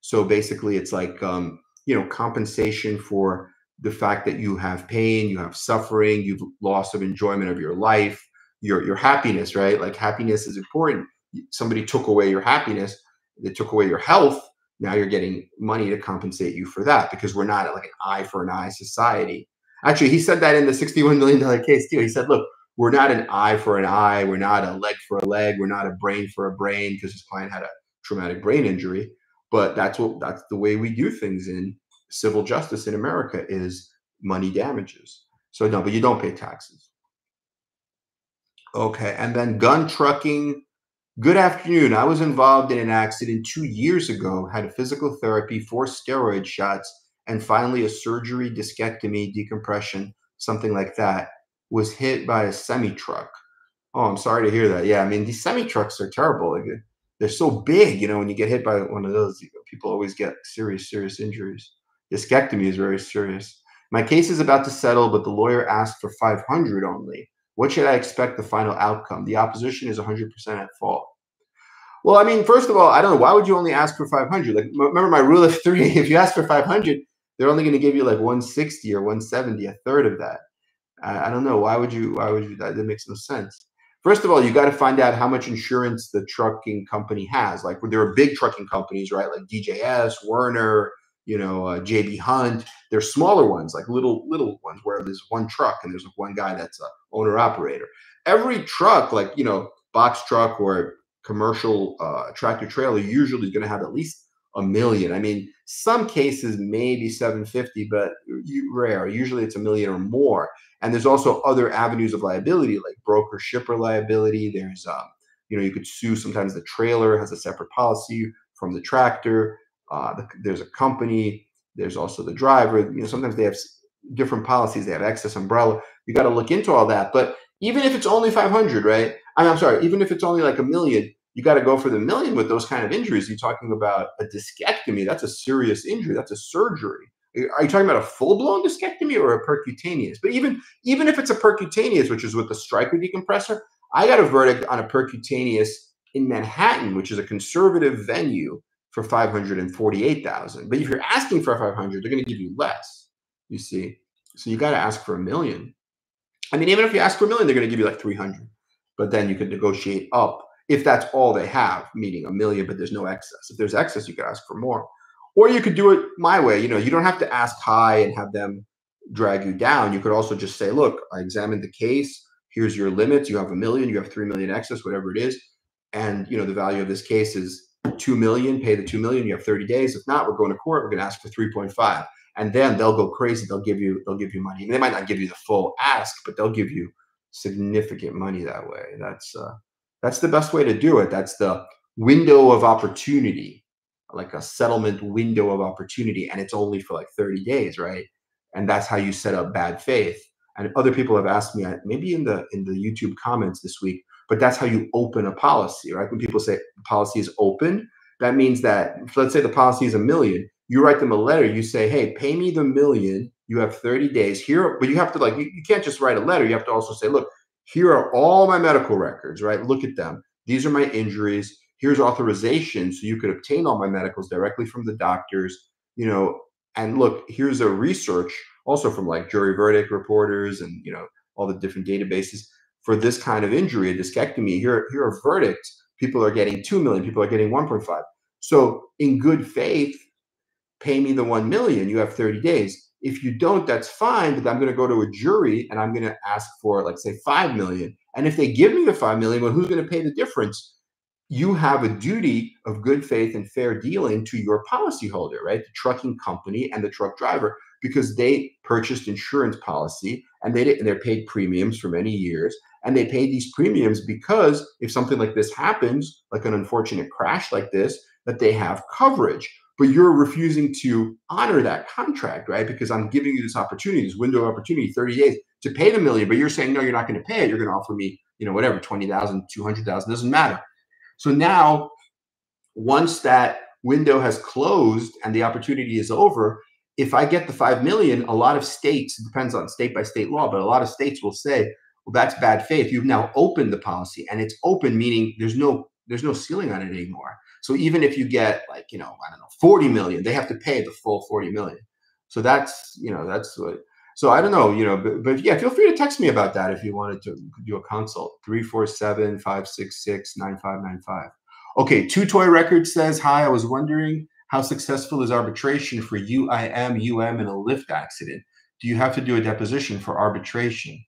So basically, it's like, um, you know, compensation for the fact that you have pain, you have suffering, you've loss of enjoyment of your life, your, your happiness, right? Like happiness is important. Somebody took away your happiness, they took away your health. Now you're getting money to compensate you for that because we're not like an eye for an eye society Actually, he said that in the $61 million case too. He said, look, we're not an eye for an eye. We're not a leg for a leg. We're not a brain for a brain because his client had a traumatic brain injury. But that's what that's the way we do things in civil justice in America is money damages. So no, but you don't pay taxes. Okay, and then gun trucking. Good afternoon. I was involved in an accident two years ago, had a physical therapy, four steroid shots, and finally a surgery, discectomy, decompression, something like that, was hit by a semi truck. Oh, I'm sorry to hear that. Yeah, I mean these semi trucks are terrible. Like, they're so big, you know. When you get hit by one of those, people always get serious, serious injuries. Discectomy is very serious. My case is about to settle, but the lawyer asked for 500 only. What should I expect the final outcome? The opposition is 100% at fault. Well, I mean, first of all, I don't know. Why would you only ask for 500? Like, remember my rule of three: if you ask for 500, they're only going to give you like 160 or 170, a third of that. I, I don't know. Why would you? Why would you? That, that makes no sense. First of all, you got to find out how much insurance the trucking company has. Like there are big trucking companies, right? Like DJS, Werner, you know, uh, JB Hunt. There's smaller ones, like little little ones, where there's one truck and there's one guy that's a owner operator. Every truck, like you know, box truck or commercial uh, tractor trailer, usually is going to have at least a million. I mean, some cases maybe 750, but rare. Usually it's a million or more. And there's also other avenues of liability like broker shipper liability. There's, um, you know, you could sue. Sometimes the trailer has a separate policy from the tractor. Uh, the, there's a company. There's also the driver. You know, sometimes they have different policies. They have excess umbrella. You got to look into all that. But even if it's only 500, right? I mean, I'm sorry. Even if it's only like a million, you got to go for the million with those kind of injuries. You're talking about a discectomy. That's a serious injury. That's a surgery. Are you talking about a full blown discectomy or a percutaneous? But even even if it's a percutaneous, which is with the Stryker Dekompressor, I got a verdict on a percutaneous in Manhattan, which is a conservative venue for 548,000. But if you're asking for 500, they're going to give you less. You see, so you got to ask for a million. I mean, even if you ask for a million, they're going to give you like 300. But then you could negotiate up if that's all they have, meaning a million, but there's no excess. If there's excess, you could ask for more. Or you could do it my way. You know, you don't have to ask high and have them drag you down. You could also just say, look, I examined the case. Here's your limits. You have a million, you have 3 million excess, whatever it is. And, you know, the value of this case is 2 million, pay the 2 million. You have 30 days. If not, we're going to court. We're to ask for 3.5. And then they'll go crazy. They'll give you, they'll give you money. And they might not give you the full ask, but they'll give you significant money that way. That's, uh, that's the best way to do it. That's the window of opportunity, like a settlement window of opportunity. And it's only for like 30 days, right? And that's how you set up bad faith. And other people have asked me, uh, maybe in the in the YouTube comments this week, but that's how you open a policy, right? When people say policy is open, that means that let's say the policy is a million, you write them a letter, you say, hey, pay me the million. You have 30 days here, but you have to like you, you can't just write a letter. You have to also say, look, here are all my medical records, right? Look at them. These are my injuries. Here's authorization so you could obtain all my medicals directly from the doctors, you know. And look, here's a research also from like jury verdict reporters and you know all the different databases for this kind of injury, a discectomy. Here, here are verdicts. People are getting two million. People are getting 1.5. So in good faith, pay me the one million. You have 30 days. If you don't, that's fine, but I'm going to go to a jury and I'm going to ask for, like, say, five million. And if they give me the five million, well, who's going to pay the difference? You have a duty of good faith and fair dealing to your policyholder, right? The trucking company and the truck driver, because they purchased insurance policy and they did, they're paid premiums for many years. And they pay these premiums because if something like this happens, like an unfortunate crash like this, that they have coverage but you're refusing to honor that contract, right? Because I'm giving you this opportunity, this window of opportunity, 30 days to pay the million, but you're saying, no, you're not going to pay it. You're going to offer me, you know, whatever, 20,000, 200,000, doesn't matter. So now, once that window has closed and the opportunity is over, if I get the 5 million, a lot of states, it depends on state by state law, but a lot of states will say, well, that's bad faith. You've now opened the policy and it's open, meaning there's no there's no ceiling on it anymore. So even if you get like, you know, I don't know, 40 million, they have to pay the full 40 million. So that's, you know, that's what, so I don't know, you know, but, but yeah, feel free to text me about that if you wanted to do a consult. 347 566 9595. Okay, Two Toy Records says, Hi, I was wondering how successful is arbitration for UIM, UM, in a Lyft accident? Do you have to do a deposition for arbitration?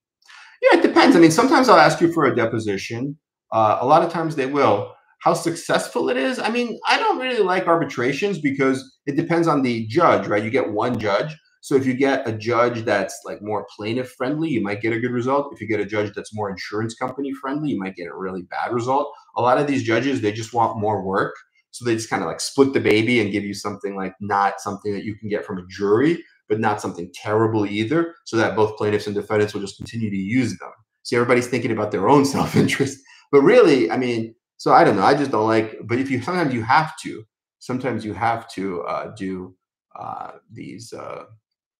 Yeah, it depends. I mean, sometimes I'll ask you for a deposition. Uh, a lot of times they will. How successful it is, I mean, I don't really like arbitrations because it depends on the judge, right? You get one judge. So if you get a judge that's like more plaintiff friendly, you might get a good result. If you get a judge that's more insurance company friendly, you might get a really bad result. A lot of these judges, they just want more work. So they just kind of like split the baby and give you something like not something that you can get from a jury, but not something terrible either, so that both plaintiffs and defendants will just continue to use them. See, everybody's thinking about their own self interest. But really, I mean, so I don't know. I just don't like. But if you sometimes you have to, sometimes you have to uh, do uh, these uh,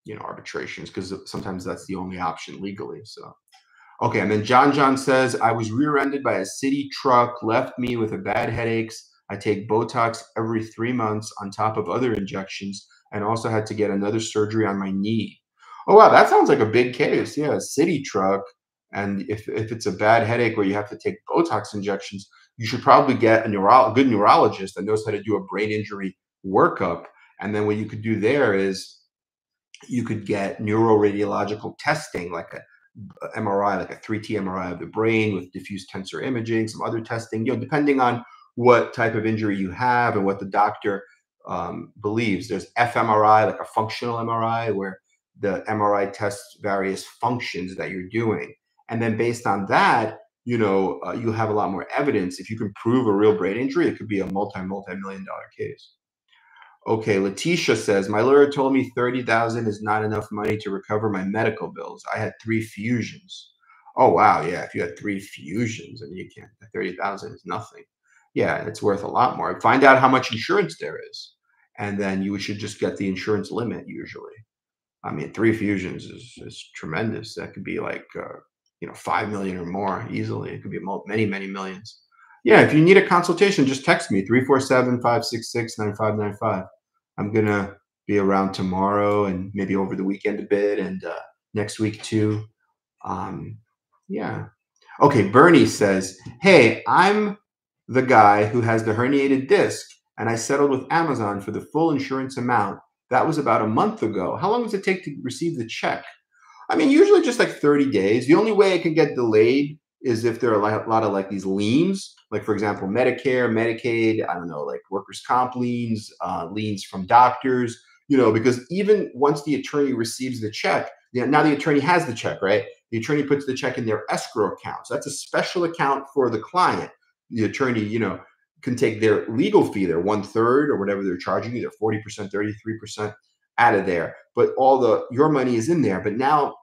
you know arbitrations because sometimes that's the only option legally. So okay, and then John John says I was rear-ended by a city truck, left me with a bad headaches. I take Botox every three months on top of other injections, and also had to get another surgery on my knee. Oh wow, that sounds like a big case. Yeah, a city truck, and if if it's a bad headache where you have to take Botox injections, you should probably get a, neuro- a good neurologist that knows how to do a brain injury workup. And then what you could do there is you could get neuroradiological testing, like a, MRI, like a 3T MRI of the brain with diffuse tensor imaging, some other testing, you know, depending on what type of injury you have and what the doctor um, believes. There's fMRI, like a functional MRI, where the MRI tests various functions that you're doing. And then based on that, you know, uh, you have a lot more evidence. If you can prove a real brain injury, it could be a multi, multi million dollar case. Okay, Letitia says, my lawyer told me 30,000 is not enough money to recover my medical bills. I had three fusions. Oh, wow. Yeah. If you had three fusions, I mean, you can't, 30,000 is nothing. Yeah. It's worth a lot more. Find out how much insurance there is. And then you should just get the insurance limit usually. I mean, three fusions is, is tremendous. That could be like, uh, you know, 5 million or more easily. It could be many, many millions. Yeah, if you need a consultation, just text me 347 566 9595. I'm going to be around tomorrow and maybe over the weekend a bit and uh, next week too. Um, yeah. Okay, Bernie says, Hey, I'm the guy who has the herniated disc and I settled with Amazon for the full insurance amount. That was about a month ago. How long does it take to receive the check? I mean, usually just like 30 days. The only way it can get delayed is if there are a lot of like these liens, like for example, Medicare, Medicaid, I don't know, like workers' comp liens, uh, liens from doctors, you know, because even once the attorney receives the check, now the attorney has the check, right? The attorney puts the check in their escrow account. So that's a special account for the client. The attorney, you know, can take their legal fee, their one third or whatever they're charging you, their 40%, 33% out of there. But all the your money is in there. But now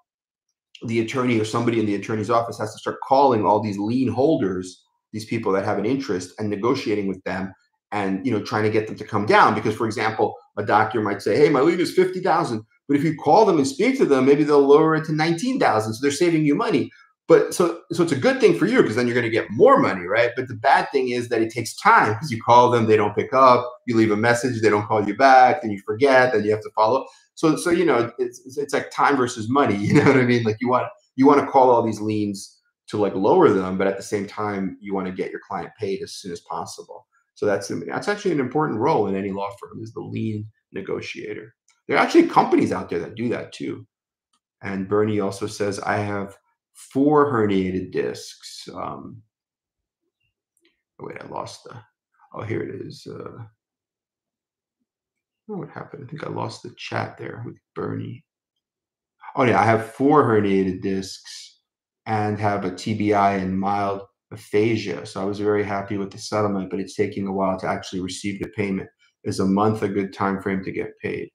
the attorney or somebody in the attorney's office has to start calling all these lien holders, these people that have an interest, and negotiating with them and you know trying to get them to come down. Because, for example, a doctor might say, "Hey, my lien is fifty thousand. But if you call them and speak to them, maybe they'll lower it to nineteen thousand. So they're saving you money. But so so it's a good thing for you because then you're going to get more money, right? But the bad thing is that it takes time because you call them, they don't pick up. You leave a message, they don't call you back. Then you forget, then you have to follow. So so you know it's it's like time versus money. You know what I mean? Like you want you want to call all these liens to like lower them, but at the same time you want to get your client paid as soon as possible. So that's that's actually an important role in any law firm is the lien negotiator. There are actually companies out there that do that too. And Bernie also says I have four herniated discs. Um, oh, wait, I lost the. Oh, here it is. Uh, oh, what happened? I think I lost the chat there with Bernie. Oh, yeah, I have four herniated discs and have a TBI and mild aphasia. So I was very happy with the settlement, but it's taking a while to actually receive the payment. Is a month a good time frame to get paid?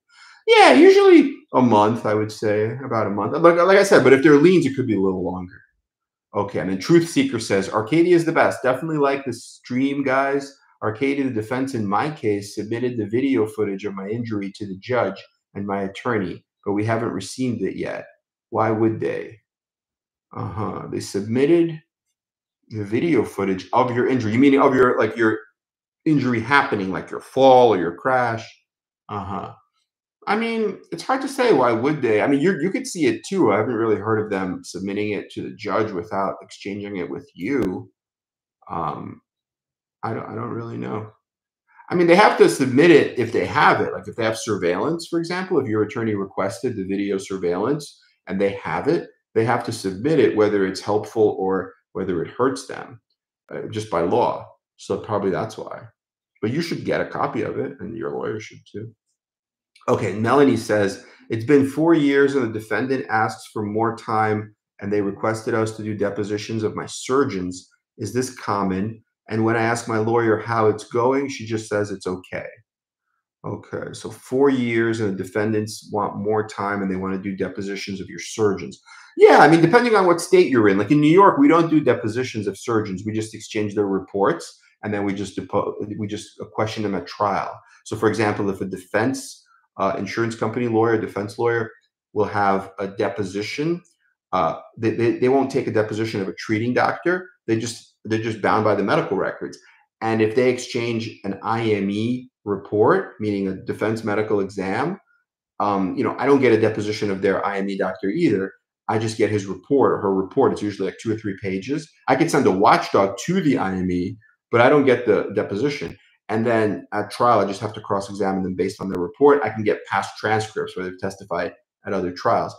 Yeah, usually a month, I would say, about a month. Like, like I said, but if there are liens, it could be a little longer. Okay, and then Truth Seeker says Arcadia is the best. Definitely like the stream, guys. Arcadia, the defense in my case, submitted the video footage of my injury to the judge and my attorney, but we haven't received it yet. Why would they? Uh huh. They submitted the video footage of your injury. You mean of your like your injury happening, like your fall or your crash? Uh huh. I mean, it's hard to say. Why would they? I mean, you you could see it too. I haven't really heard of them submitting it to the judge without exchanging it with you. Um, I don't. I don't really know. I mean, they have to submit it if they have it. Like if they have surveillance, for example, if your attorney requested the video surveillance and they have it, they have to submit it, whether it's helpful or whether it hurts them, uh, just by law. So probably that's why. But you should get a copy of it, and your lawyer should too. Okay, Melanie says it's been four years and the defendant asks for more time and they requested us to do depositions of my surgeons. Is this common? And when I ask my lawyer how it's going, she just says it's okay. Okay, so four years and the defendants want more time and they want to do depositions of your surgeons. Yeah, I mean, depending on what state you're in. Like in New York, we don't do depositions of surgeons. We just exchange their reports and then we just depo- we just question them at trial. So, for example, if a defense uh, insurance company lawyer, defense lawyer will have a deposition. Uh, they, they, they won't take a deposition of a treating doctor. They just they're just bound by the medical records. And if they exchange an IME report, meaning a defense medical exam, um, you know, I don't get a deposition of their IME doctor either. I just get his report or her report. It's usually like two or three pages. I could send a watchdog to the IME, but I don't get the deposition. And then at trial, I just have to cross examine them based on their report. I can get past transcripts where they've testified at other trials.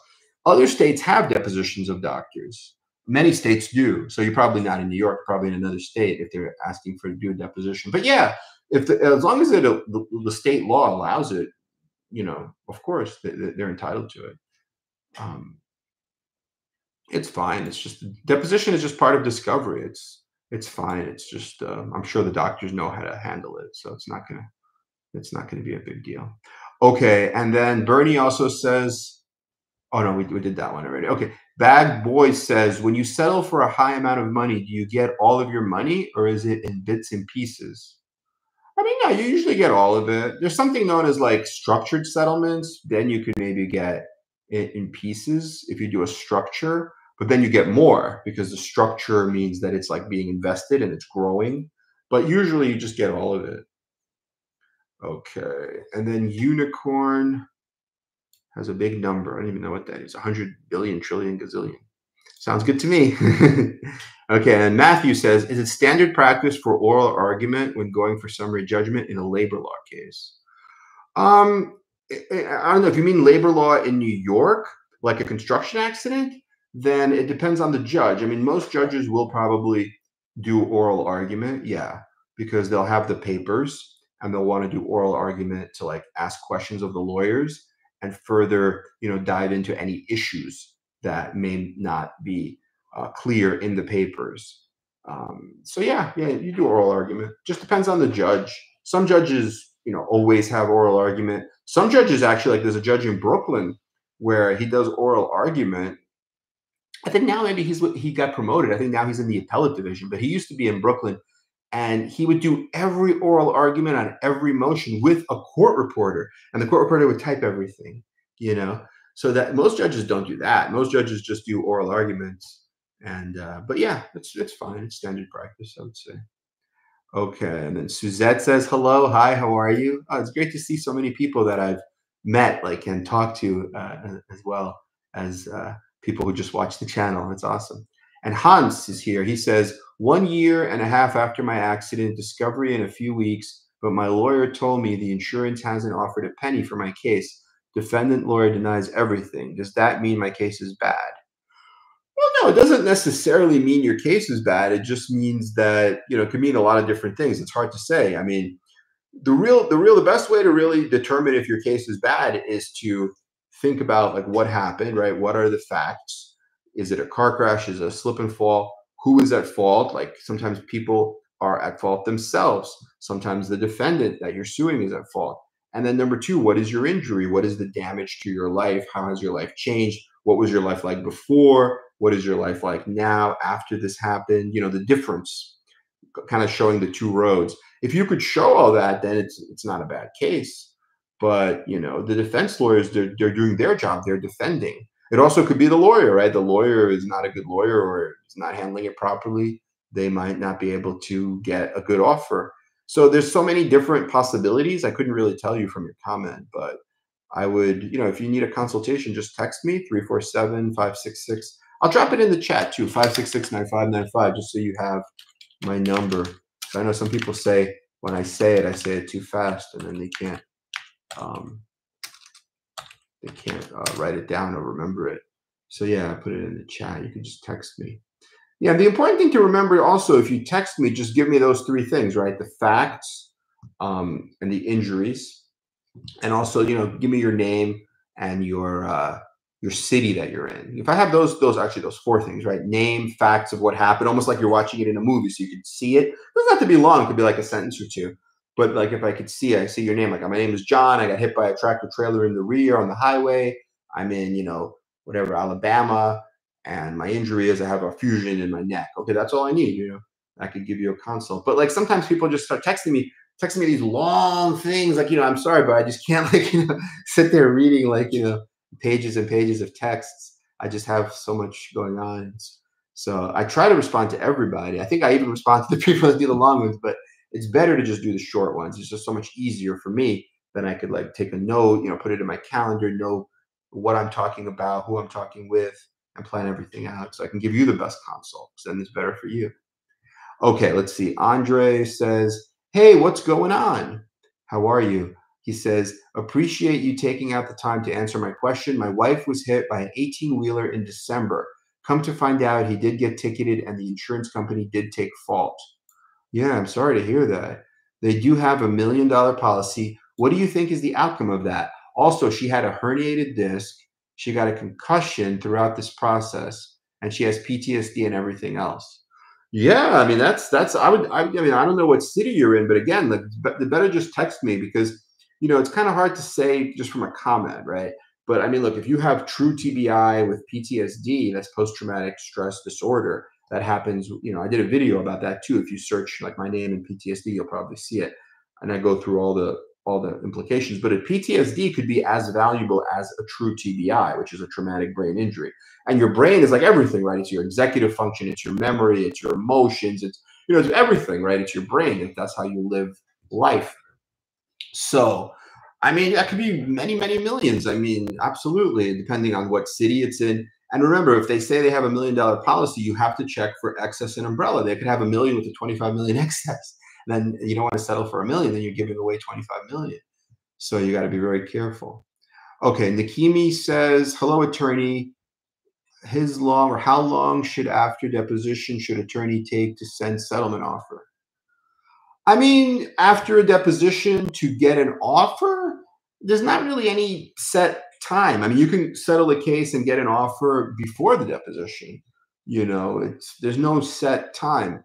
Other states have depositions of doctors. Many states do. So you're probably not in New York, probably in another state if they're asking for to do a deposition. But yeah, if the, as long as it, the, the, state law allows it, you know, of course they, are entitled to it. Um, it's fine. It's just deposition is just part of discovery. It's it's fine. It's just uh, I'm sure the doctors know how to handle it, so it's not gonna it's not gonna be a big deal. Okay, and then Bernie also says, oh no, we, we did that one already. Okay, Bad Boy says, when you settle for a high amount of money, do you get all of your money or is it in bits and pieces? I mean, no, you usually get all of it. There's something known as like structured settlements. Then you could maybe get it in pieces if you do a structure but then you get more because the structure means that it's like being invested and it's growing but usually you just get all of it. Okay and then unicorn has a big number. I don't even know what that is. 100 billion trillion gazillion. Sounds good to me. Okay and matthew says is it standard practice for oral argument when going for summary judgment in a labor law case? Um i don't know. If you mean labor law in new york like a construction accident, then it depends on the judge. I mean, most judges will probably do oral argument, yeah, because they'll have the papers and they'll want to do oral argument to like ask questions of the lawyers and further, you know, dive into any issues that may not be uh, clear in the papers. Um, so yeah, yeah, you do oral argument. Just depends on the judge. Some judges, you know, always have oral argument. Some judges actually, like there's a judge in Brooklyn where he does oral argument. I think now maybe he's he got promoted. I think now he's in the appellate division, but he used to be in Brooklyn, and he would do every oral argument on every motion with a court reporter, and the court reporter would type everything. You know, so that most judges don't do that. Most judges just do oral arguments and uh, but yeah, it's it's fine. It's standard practice, I would say. Okay, and then Suzette says hello, hi, how are you? Oh, it's great to see so many people that I've met, like, and talked to uh, as well as uh, people who just watch the channel. It's awesome. And Hans is here. He says, one year and a half after my accident, discovery in a few weeks, but my lawyer told me the insurance hasn't offered a penny for my case. Defendant lawyer denies everything. Does that mean my case is bad? Well, no, it doesn't necessarily mean your case is bad. It just means that you know it can mean a lot of different things. It's hard to say. I mean, the real, the real, the best way to really determine if your case is bad is to think about like what happened, right? What are the facts? Is it a car crash? Is it a slip and fall? Who is at fault? Like sometimes people are at fault themselves. Sometimes the defendant that you're suing is at fault. And then number two, what is your injury? What is the damage to your life? How has your life changed? What was your life like before? What is your life like now after this happened? You know, the difference, kind of showing the two roads. If you could show all that, then it's it's not a bad case. But you know, the defense lawyers they're they're doing their job. They're defending. It also could be the lawyer, right? The lawyer is not a good lawyer or is not handling it properly. They might not be able to get a good offer. So there's so many different possibilities. I couldn't really tell you from your comment, but I would, you know, if you need a consultation, just text me 347 566 I'll drop it in the chat too, 5669595, just so you have my number. So I know some people say when I say it, I say it too fast and then they can't um, they can't uh, write it down or remember it. So yeah, I put it in the chat. You can just text me. Yeah, the important thing to remember also, if you text me, just give me those three things, right? The facts um, and the injuries, and also, you know, give me your name and your uh, your city that you're in. If I have those, those actually those four things, right? Name, facts of what happened, almost like you're watching it in a movie, so you can see it. It doesn't have to be long; it could be like a sentence or two. But like if I could see, I see your name. Like my name is John. I got hit by a tractor trailer in the rear on the highway. I'm in, you know, whatever Alabama, and my injury is I have a fusion in my neck. Okay, that's all I need. You know, I could give you a consult. But like sometimes people just start texting me, texting me these long things. Like you know, I'm sorry, but I just can't like you know sit there reading like you know pages and pages of texts. I just have so much going on. So I try to respond to everybody. I think I even respond to the people that do the long ones, but it's better to just do the short ones. It's just so much easier for me than I could like take a note, you know, put it in my calendar, know what I'm talking about, who I'm talking with, and plan everything out so I can give you the best consult. Then it's better for you. Okay, let's see. Andre says, Hey, what's going on? How are you? He says, Appreciate you taking out the time to answer my question. My wife was hit by an 18 wheeler in December. Come to find out, he did get ticketed and the insurance company did take fault. Yeah, I'm sorry to hear that. They do have a million dollar policy. What do you think is the outcome of that? Also, she had a herniated disc. She got a concussion throughout this process, and she has PTSD and everything else. Yeah, I mean that's that's I would I, I mean I don't know what city you're in, but again, the, the better just text me because you know, it's kind of hard to say just from a comment, right? But I mean, look, if you have true TBI with PTSD, that's post traumatic stress disorder, that happens. You know, I did a video about that too. If you search like my name and PTSD, you'll probably see it. And I go through all the all the implications. But a PTSD could be as valuable as a true TBI, which is a traumatic brain injury. And your brain is like everything, right? It's your executive function, it's your memory, it's your emotions, it's you know, it's everything, right? It's your brain. If that's how you live life. So, I mean, that could be many, many millions. I mean, absolutely, depending on what city it's in. And remember, if they say they have a million dollar policy, you have to check for excess and umbrella. They could have a million with a 25 million excess. Then you don't want to settle for a million, then you're giving away 25 million. So you got to be very careful. Okay, Nikimi says, "Hello, attorney. His long or how long should after deposition should attorney take to send settlement offer?" I mean, after a deposition to get an offer, there's not really any set time. I mean, you can settle a case and get an offer before the deposition. You know, it's there's no set time.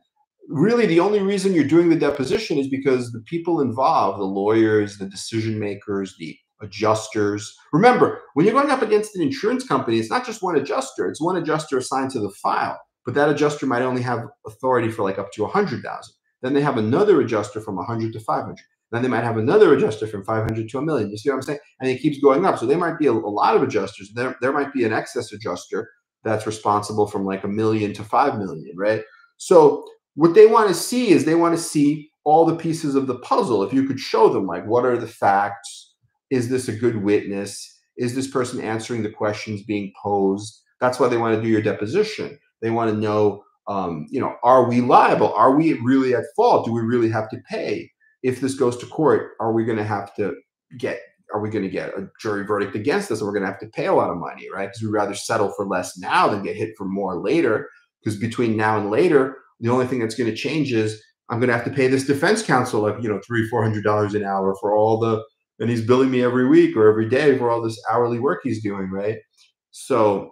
Really, the only reason you're doing the deposition is because the people involved, the lawyers, the decision makers, the adjusters. Remember, when you're going up against an insurance company, it's not just one adjuster, it's one adjuster assigned to the file. But that adjuster might only have authority for like up to 100,000. Then they have another adjuster from 100 to 500. Then they might have another adjuster from 500 to a million. You see what I'm saying? And it keeps going up. So there might be a, a lot of adjusters. There, there might be an excess adjuster that's responsible from like a million to 5 million, right? So what they want to see is they want to see all the pieces of the puzzle. If you could show them, like, what are the facts? Is this a good witness? Is this person answering the questions being posed? That's why they want to do your deposition. They want to know, um, you know, are we liable? Are we really at fault? Do we really have to pay? If this goes to court, are we going to have to get are we going to get a jury verdict against us? And we're going to have to pay a lot of money right? Because we'd rather settle for less now than get hit for more later. Because between now and later the only thing that's going to change is i'm going to have to pay this defense counsel like you know three four hundred dollars an hour for all the and he's billing me every week or every day for all this hourly work he's doing right? So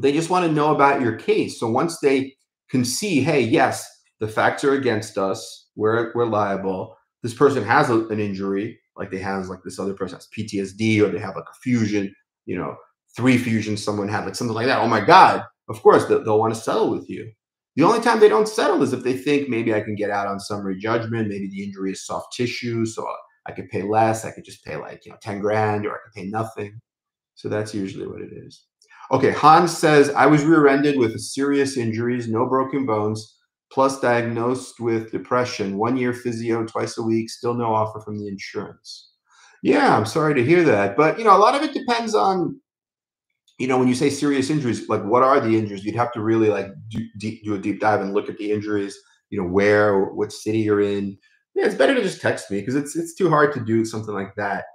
they just want to know about your case. So once they can see hey yes the facts are against us we're we're liable. This person has a, an injury, like they have like this other person has PTSD, or they have like a fusion, you know, three fusions someone had, like something like that. Oh my God! Of course, they'll, they'll want to settle with you. The only time they don't settle is if they think maybe I can get out on summary judgment. Maybe the injury is soft tissue, so I could pay less. I could just pay like you know ten grand, or I could pay nothing. So that's usually what it is. Okay, Hans says I was rear-ended with serious injuries, no broken bones plus diagnosed with depression, one year physio twice a week, still no offer from the insurance. Yeah, I'm sorry to hear that. But, you know, a lot of it depends on, you know, when you say serious injuries, like what are the injuries? You'd have to really like do, deep, do a deep dive and look at the injuries, you know, where, what city you're in. Yeah, it's better to just text me because it's it's too hard to do something like that,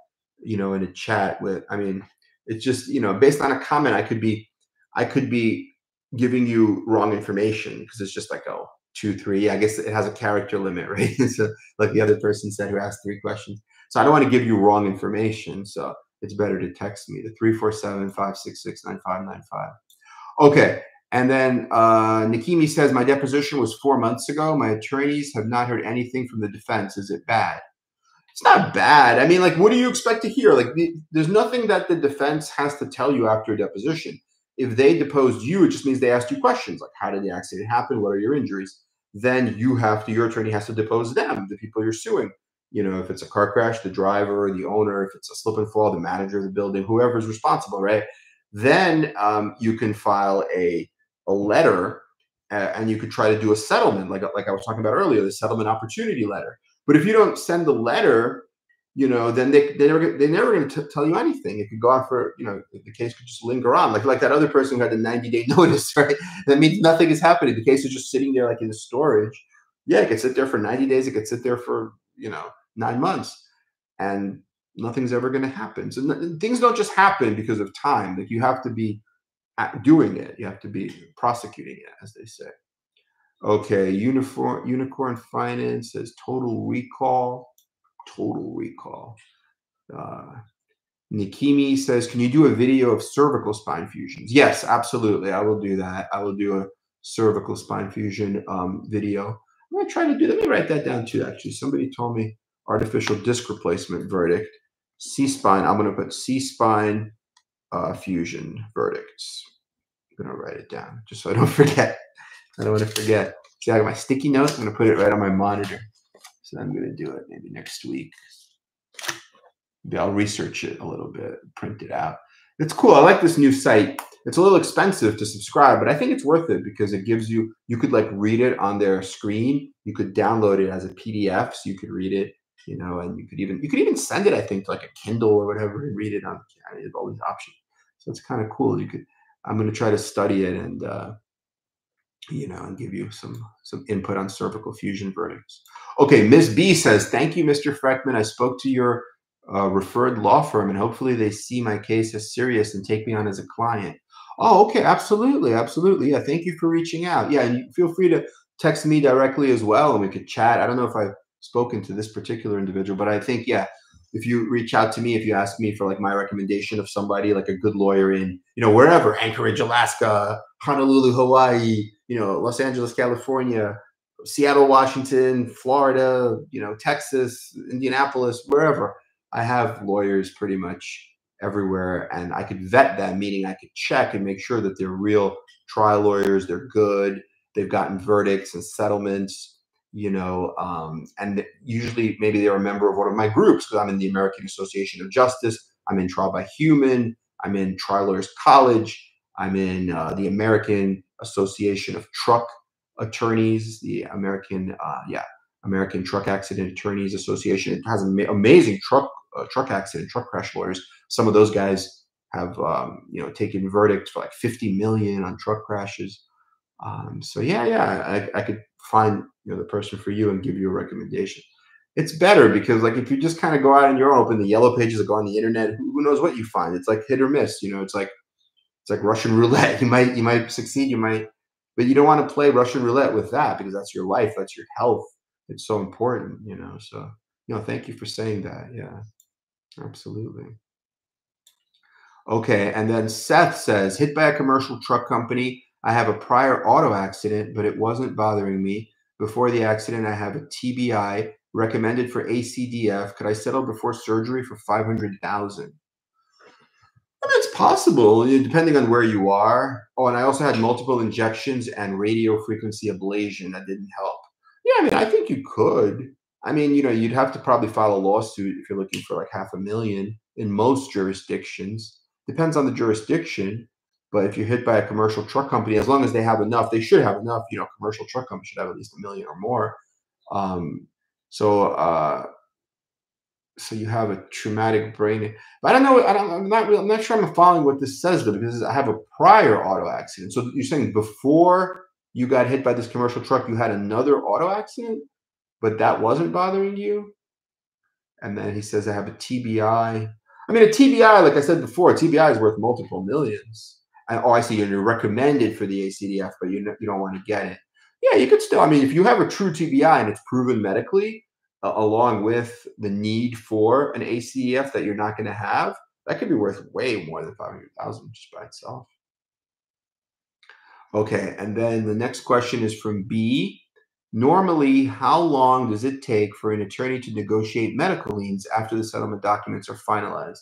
you know, in a chat with. I mean, it's just you know, based on a comment, I could be, I could be giving you wrong information because it's just like, oh, two, three. I guess it has a character limit, right? so like the other person said who asked three questions. So I don't want to give you wrong information. So it's better to text me the 347-566-9595. Okay. And then uh, Nikimi says, my deposition was four months ago. My attorneys have not heard anything from the defense. Is it bad? It's not bad. I mean, like, what do you expect to hear? Like, the, there's nothing that the defense has to tell you after a deposition. If they deposed you, it just means they asked you questions like, how did the accident happen? What are your injuries? Then you have to your attorney has to depose them, the people you're suing. You know, if it's a car crash, the driver, the owner, if it's a slip and fall, the manager of the building, whoever's responsible, right? Then um, you can file a a letter uh, and you could try to do a settlement, like like I was talking about earlier, the settlement opportunity letter. But if you don't send the letter, you know, then they they never they never going to tell you anything. It could go on for you know the case could just linger on, like like that other person who had the ninety day notice, right? That means nothing is happening. The case is just sitting there like in storage. Yeah, it could sit there for ninety days. It could sit there for you know nine months, and nothing's ever going to happen. So things don't just happen because of time. Like you have to be uh, doing it. You have to be prosecuting it, as they say. Okay, uniform unicorn finance says total recall total recall. Uh, Nikimi says, can you do a video of cervical spine fusions? Yes, absolutely. I will do that. I will do a cervical spine fusion um, video. I'm going to try to do, let me write that down too, actually. Somebody told me artificial disc replacement verdict. C-spine, I'm going to put C-spine uh, fusion verdicts. I'm going to write it down just so I don't forget. I don't want to forget. See, I got my sticky notes. I'm going to put it right on my monitor. So I'm going to do it maybe next week. Maybe I'll research it a little bit, print it out. It's cool. I like this new site. It's a little expensive to subscribe, but I think it's worth it because it gives you, you could like read it on their screen. You could download it as a PDF so you could read it, you know, and you could even, you could even send it, I think, to like a Kindle or whatever and read it on, yeah, have all these options. So it's kind of cool. You could, I'm going to try to study it and, uh, you know, and give you some some input on cervical fusion verdicts. Okay, Ms. B says, thank you, Mr. Frekhtman. I spoke to your a referred law firm, and hopefully they see my case as serious and take me on as a client. Oh, okay, absolutely, absolutely. Yeah, thank you for reaching out. Yeah, and feel free to text me directly as well, and we could chat. I don't know if I've spoken to this particular individual, but I think yeah, if you reach out to me, if you ask me for like my recommendation of somebody like a good lawyer in, you know, wherever, Anchorage, Alaska, Honolulu, Hawaii, you know, Los Angeles, California, Seattle, Washington, Florida, you know, Texas, Indianapolis, wherever. I have lawyers pretty much everywhere and I could vet them, meaning I could check and make sure that they're real trial lawyers, they're good, they've gotten verdicts and settlements you know, um, and usually maybe they're a member of one of my groups because I'm in the American Association of Justice, I'm in Trial by Human, I'm in Trial Lawyers College, I'm in uh, the American Association of Truck Attorneys, the American, uh, yeah, American Truck Accident Attorneys Association. It has am- amazing truck uh, truck accident, truck crash lawyers. Some of those guys have, um, you know, taken verdicts for like 50 million on truck crashes. Um, so yeah, yeah, I, I could find you know the person for you and give you a recommendation. It's better because like if you just kind of go out on your own, open the yellow pages or go on the internet, who, who knows what you find? It's like hit or miss. You know, it's like it's like Russian roulette. You might you might succeed, you might, but you don't want to play Russian roulette with that because that's your life, that's your health. It's so important, you know. So you know, thank you for saying that. Yeah, absolutely. Okay, and then Seth says, hit by a commercial truck company I have a prior auto accident, but it wasn't bothering me. Before the accident, I have a TBI recommended for ACDF. Could I settle before surgery for 500,000? I mean, it's possible, depending on where you are. Oh, and I also had multiple injections and radio frequency ablation that didn't help. Yeah, I mean, I think you could. I mean, you know, you'd have to probably file a lawsuit if you're looking for like half a million in most jurisdictions. Depends on the jurisdiction. But if you're hit by a commercial truck company, as long as they have enough, they should have enough. You know, commercial truck company should have at least a million or more. Um, so, uh, so you have a traumatic brain. But I don't know. I don't, I'm not. Really, I'm not sure. I'm following what this says though, because I have a prior auto accident. So you're saying before you got hit by this commercial truck, you had another auto accident, but that wasn't bothering you. And then he says, I have a TBI. I mean, a TBI, like I said before, a TBI is worth multiple millions oh, I see you're recommended for the ACDF, but you you don't want to get it. Yeah, you could still. I mean, if you have a true TBI and it's proven medically, uh, along with the need for an ACDF that you're not going to have, that could be worth way more than five hundred thousand just by itself. Okay, and then the next question is from B. Normally, how long does it take for an attorney to negotiate medical liens after the settlement documents are finalized?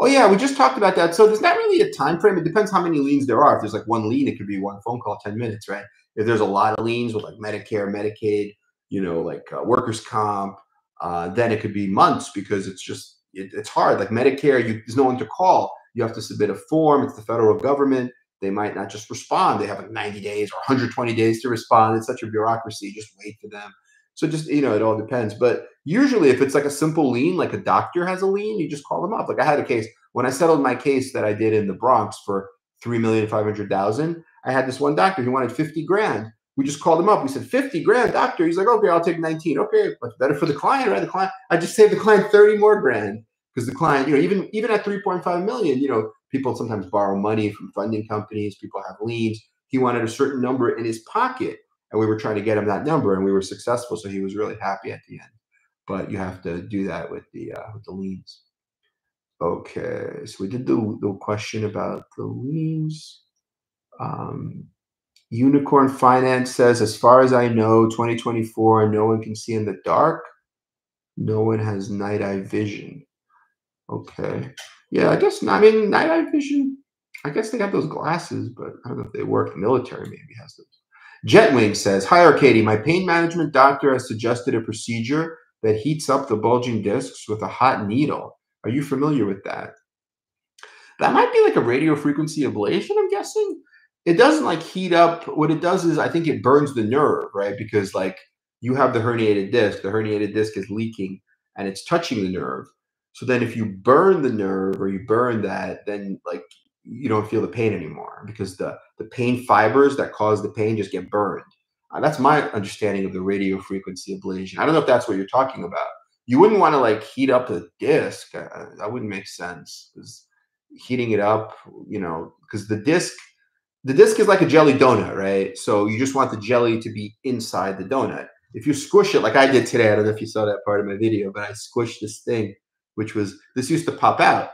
Oh yeah, we just talked about that. So there's not really a time frame. It depends how many liens there are. If there's like one lien, it could be one phone call, ten minutes, right? If there's a lot of liens with like Medicare, Medicaid, you know, like uh, workers' comp, uh, then it could be months because it's just it, it's hard. Like Medicare, you, there's no one to call. You have to submit a form. It's the federal government. They might not just respond. They have like 90 days or 120 days to respond. It's such a bureaucracy. Just wait for them. So just you know, it all depends. But usually, if it's like a simple lien, like a doctor has a lien, you just call them up. Like I had a case when I settled my case that I did in the Bronx for three million five hundred thousand. I had this one doctor. He wanted fifty grand. We just called him up. We said fifty grand, doctor. He's like, okay, I'll take nineteen. Okay, what's better for the client, right? The client. I just saved the client thirty more grand because the client, you know, even even at three point five million, you know, people sometimes borrow money from funding companies. People have liens. He wanted a certain number in his pocket and we were trying to get him that number, and we were successful. So he was really happy at the end. But you have to do that with the uh, with the liens. Okay, so we did the the question about the liens. Um, Unicorn Finance says, as far as I know, 2024, no one can see in the dark. No one has night eye vision. Okay. Yeah, I guess, I mean, night eye vision, I guess they have those glasses, but I don't know if they work. The military maybe has those. Jetwing says, Hi, Arkady. My pain management doctor has suggested a procedure that heats up the bulging discs with a hot needle. Are you familiar with that? That might be like a radio frequency ablation, I'm guessing. It doesn't like heat up. What it does is I think it burns the nerve, right? Because like you have the herniated disc, the herniated disc is leaking and it's touching the nerve. So then if you burn the nerve or you burn that, then like you don't feel the pain anymore because the the pain fibers that cause the pain just get burned. Uh, that's my understanding of the radio frequency ablation. I don't know if that's what you're talking about. you wouldn't want to like heat up the disc. Uh, that wouldn't make sense because heating it up, you know, because the disc, the disc is like a jelly donut, right? So you just want the jelly to be inside the donut. If you squish it, like I did today, I don't know if you saw that part of my video, but I squished this thing, which was this used to pop out,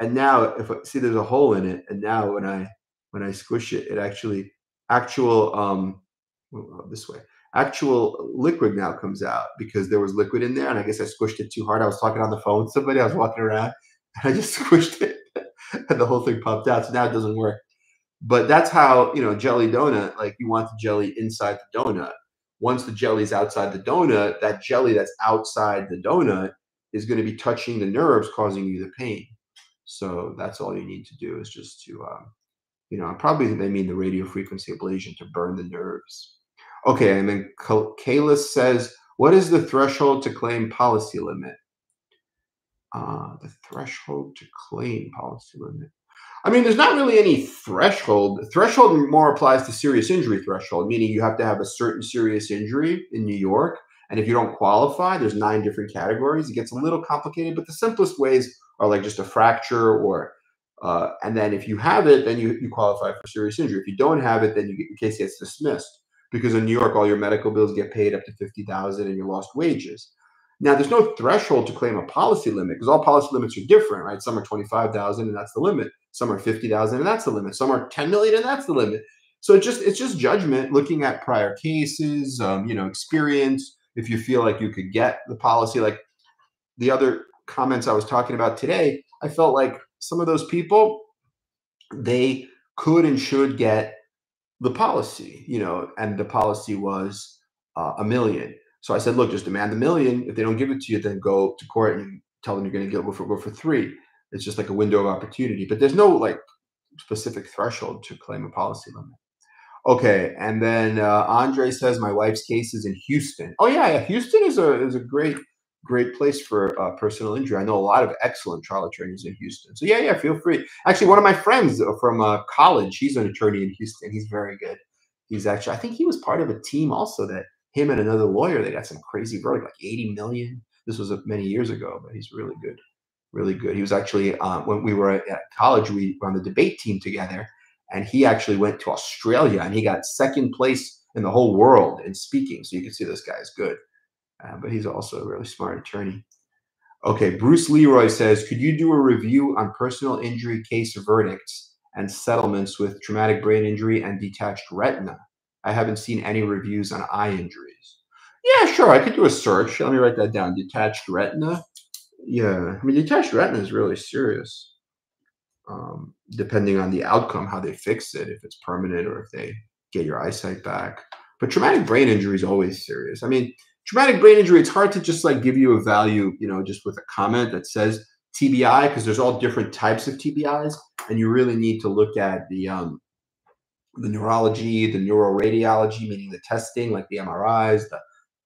and now if I see there's a hole in it, and now when I when I squish it, it actually actual um this way actual liquid now comes out because there was liquid in there and i guess i squished it too hard. I was talking on the phone somebody i was walking around and i just squished it and the whole thing popped out so now it doesn't work. But that's how you know jelly donut like you want the jelly inside the donut. Once the jelly's outside the donut that jelly that's outside the donut is going to be touching the nerves causing you the pain so that's all you need to do is just to um, you know, probably they mean the radio frequency ablation to burn the nerves. Okay, and then Kayla says, what is the threshold to claim policy limit? Uh, the threshold to claim policy limit. I mean, there's not really any threshold. Threshold more applies to serious injury threshold, meaning you have to have a certain serious injury in New York. And if you don't qualify, there's nine different categories. It gets a little complicated, but the simplest ways are like just a fracture or uh, and then if you have it, then you, you qualify for serious injury. If you don't have it, then you get, your case gets dismissed because in New York, all your medical bills get paid up to 50000 and you lost wages. Now, there's no threshold to claim a policy limit because all policy limits are different, right? Some are 25,000 and that's the limit. Some are 50,000 and that's the limit. Some are 10 million and that's the limit. So it's just it's just judgment, looking at prior cases, um, you know, experience. If you feel like you could get the policy, like the other comments I was talking about today, I felt like some of those people, they could and should get the policy, you know, and the policy was uh, a million. So I said, look, just demand a million. If they don't give it to you, then go to court and tell them you're going to go for go for three. It's just like a window of opportunity, but there's no like specific threshold to claim a policy limit. Okay, and then uh, Andre says my wife's case is in Houston. Oh yeah, yeah, Houston is a is a great great place for uh, personal injury. I know a lot of excellent trial attorneys in Houston. So yeah, yeah, feel free. Actually, one of my friends from uh, college, he's an attorney in Houston. He's very good. He's actually, I think he was part of a team also that him and another lawyer, they got some crazy verdict, like 80 million. This was many years ago, but he's really good, really good. He was actually, uh, when we were at college, we were on the debate team together and he actually went to Australia and he got second place in the whole world in speaking. So you can see this guy is good uh, but he's also a really smart attorney. Okay, Bruce Leroy says, could you do a review on personal injury case verdicts and settlements with traumatic brain injury and detached retina? I haven't seen any reviews on eye injuries. Yeah, sure, I could do a search. Let me write that down. Detached retina. Yeah, I mean, detached retina is really serious. Um, depending on the outcome, how they fix it, if it's permanent or if they get your eyesight back. But traumatic brain injury is always serious. I mean, traumatic brain injury, it's hard to just like give you a value, you know, just with a comment that says TBI because there's all different types of TBIs, and you really need to look at the um, the neurology, the neuroradiology, meaning the testing, like the MRIs, the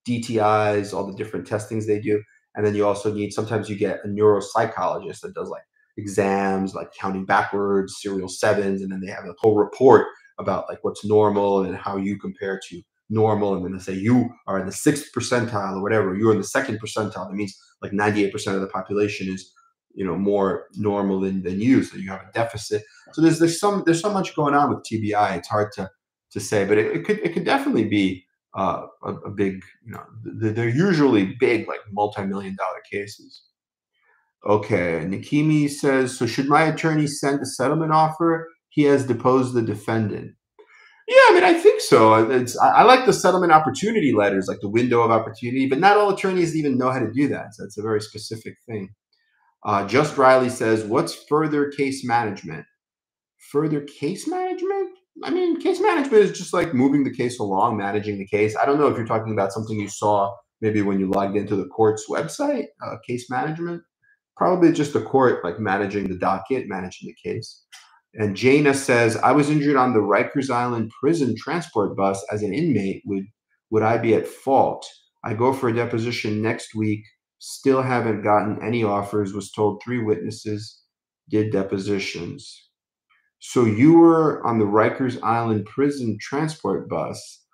DTIs, all the different testings they do, and then you also need sometimes you get a neuropsychologist that does like exams, like counting backwards, serial sevens, and then they have a whole report about like what's normal and how you compare to normal and when they say you are in the sixth percentile or whatever you're in the second percentile that means like 98% of the population is you know more normal than, than you so you have a deficit. So there's there's some there's so much going on with tbi it's hard to to say but it, it could it could definitely be uh, a, a, big you know they're usually big like multi-million dollar cases. Okay nikimi says so should my attorney send a settlement offer? He has deposed the defendant yeah, I mean, I think so. It's, I, like the settlement opportunity letters, like the window of opportunity, but not all attorneys even know how to do that. So it's a very specific thing. Uh, Just Riley says, "What's further case management? Further case management? I mean, case management is just like moving the case along, managing the case. I don't know if you're talking about something you saw maybe when you logged into the court's website, uh, case management. Probably just the court like managing the docket, managing the case. And Jaina says, I was injured on the Rikers Island prison transport bus as an inmate. Would would I be at fault? I go for a deposition next week. Still haven't gotten any offers. Was told three witnesses did depositions. So you were on the Rikers Island prison transport bus.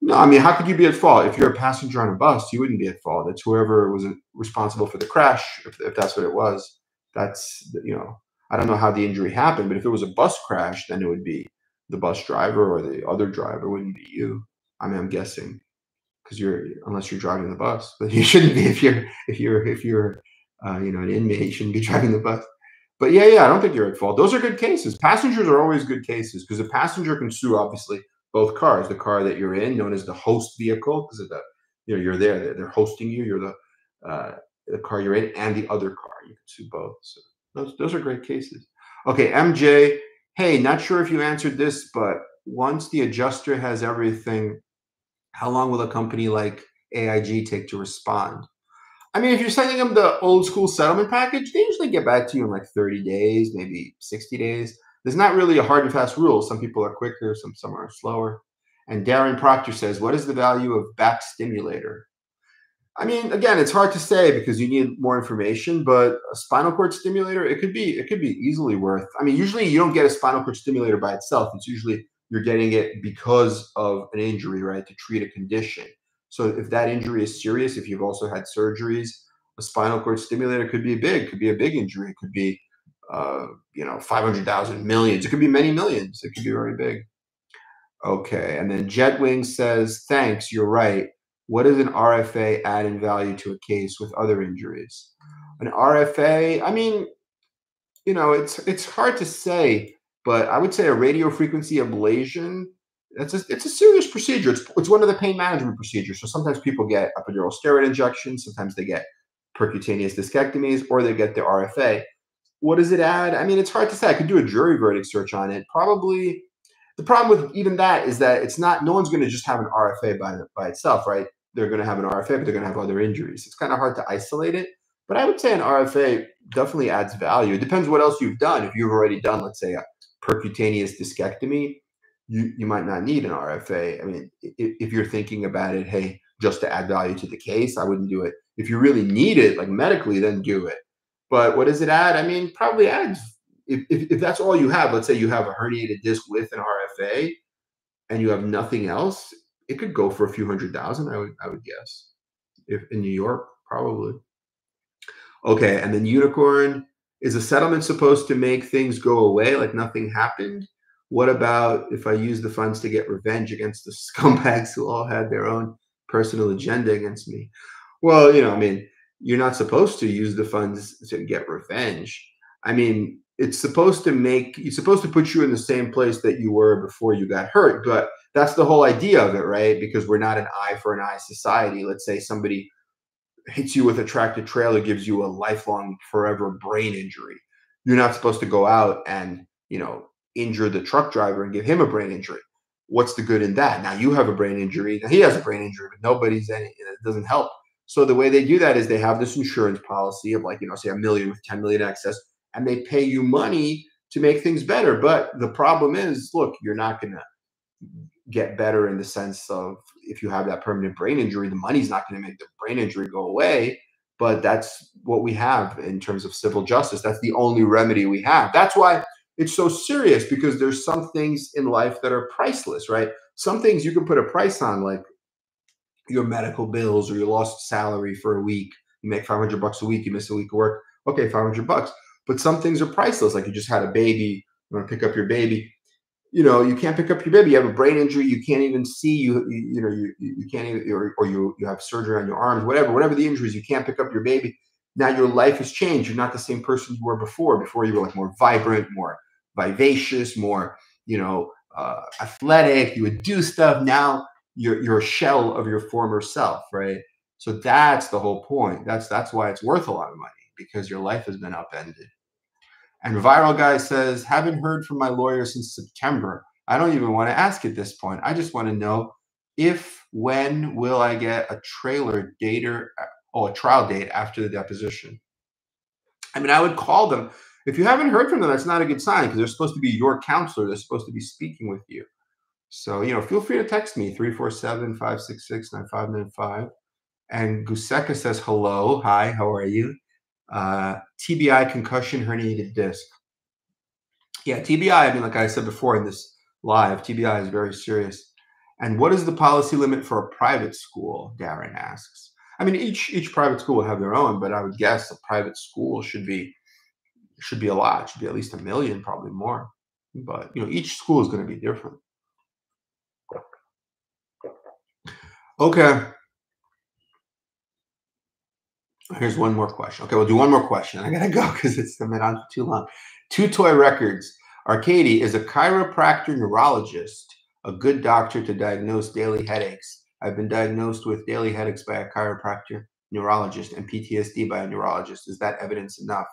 No, I mean, how could you be at fault if you're a passenger on a bus? You wouldn't be at fault. It's whoever was responsible for the crash, if, if that's what it was. That's you know, I don't know how the injury happened, but if it was a bus crash, then it would be the bus driver or the other driver. Wouldn't be you. I mean, I'm guessing because you're unless you're driving the bus, but you shouldn't be if you're if you're if you're uh, you know an inmate. You shouldn't be driving the bus. But yeah, yeah, I don't think you're at fault. Those are good cases. Passengers are always good cases because a passenger can sue obviously both cars. The car that you're in, known as the host vehicle, because of the you know you're there, they're, they're hosting you. You're the uh, the car you're in, and the other car. You can sue both. So those those are great cases. Okay, MJ. Hey, not sure if you answered this, but once the adjuster has everything, how long will a company like AIG take to respond? I mean, if you're sending them the old school settlement package, they usually get back to you in like 30 days, maybe 60 days. There's not really a hard and fast rule. Some people are quicker, some some are slower. And Darren Proctor says, "What is the value of back stimulator?" I mean, again, it's hard to say because you need more information. But a spinal cord stimulator, it could be it could be easily worth. I mean, usually you don't get a spinal cord stimulator by itself. It's usually you're getting it because of an injury, right, to treat a condition. So if that injury is serious, if you've also had surgeries, a spinal cord stimulator could be big, could be a big injury, it could be, uh, you know, 500,000 millions. It could be many millions. It could be very big. Okay. And then Jetwing says, thanks, you're right. What does an RFA add in value to a case with other injuries? An RFA, I mean, you know, it's it's hard to say, but I would say a radio frequency ablation it's a, it's a serious procedure. It's, it's one of the pain management procedures. So sometimes people get epidural steroid injections, sometimes they get percutaneous discectomies, or they get the RFA. What does it add? I mean, it's hard to say. I could do a jury verdict search on it. Probably the problem with even that is that it's not, no one's going to just have an RFA by, by itself, right? They're going to have an RFA, but they're going to have other injuries. It's kind of hard to isolate it. But I would say an RFA definitely adds value. It depends what else you've done. If you've already done, let's say, a percutaneous discectomy, you, you might not need an RFA. I mean, if, if you're thinking about it, hey, just to add value to the case, I wouldn't do it. If you really need it, like medically, then do it. But what does it add? I mean, probably adds. If, if, if that's all you have, let's say you have a herniated disc with an RFA and you have nothing else, it could go for a few hundred thousand, I would I would guess. If in New York, probably. Okay, and then unicorn, is a settlement supposed to make things go away like nothing happened? What about if I use the funds to get revenge against the scumbags who all had their own personal agenda against me? Well, you know, I mean, you're not supposed to use the funds to get revenge. I mean, it's supposed to make it's supposed to put you in the same place that you were before you got hurt. But that's the whole idea of it, right? Because we're not an eye for an eye society. Let's say somebody hits you with a tractor trailer, gives you a lifelong, forever brain injury. You're not supposed to go out and, you know, injure the truck driver and give him a brain injury. What's the good in that? Now you have a brain injury. Now he has a brain injury, but nobody's any. It doesn't help. So the way they do that is they have this insurance policy of like you know say a million with 10 million excess, and they pay you money to make things better. But the problem is, look, you're not gonna get better in the sense of if you have that permanent brain injury, the money's not going to make the brain injury go away. But that's what we have in terms of civil justice. That's the only remedy we have. That's why it's so serious because there's some things in life that are priceless, right? Some things you can put a price on, like your medical bills or your lost salary for a week. You make 500 bucks a week, you miss a week of work. Okay, 500 bucks. But some things are priceless, like you just had a baby, you want to pick up your baby. You know, you can't pick up your baby. You have a brain injury. You can't even see. You you, you know you you can't even or, or you you have surgery on your arms. Whatever whatever the injuries, you can't pick up your baby. Now your life has changed. You're not the same person you were before. Before you were like more vibrant, more vivacious, more, you know, uh, athletic. You would do stuff. Now you're you're a shell of your former self, right? So that's the whole point. That's that's why it's worth a lot of money because your life has been upended. And viral guy says, haven't heard from my lawyer since September. I don't even want to ask at this point. I just want to know if when will I get a trailer date or oh, a trial date after the deposition. I mean, I would call them if you haven't heard from them, that's not a good sign because they're supposed to be your counselor. They're supposed to be speaking with you. So, you know, feel free to text me 347 566 9595. And Guseka says, hello. Hi, how are you? Uh, TBI concussion herniated disc. Yeah, TBI, I mean, like I said before in this live, TBI is very serious. And what is the policy limit for a private school? Darren asks. I mean, each each private school will have their own, but I would guess a private school should be should be a lot. Should be at least a million, probably more. But you know, each school is going to be different. Okay. Here's one more question. Okay, we'll do one more question. I gotta go because it's been on too long. Two toy records. Arkady is a chiropractor neurologist, a good doctor to diagnose daily headaches. I've been diagnosed with daily headaches by a chiropractor neurologist and PTSD by a neurologist. Is that evidence enough?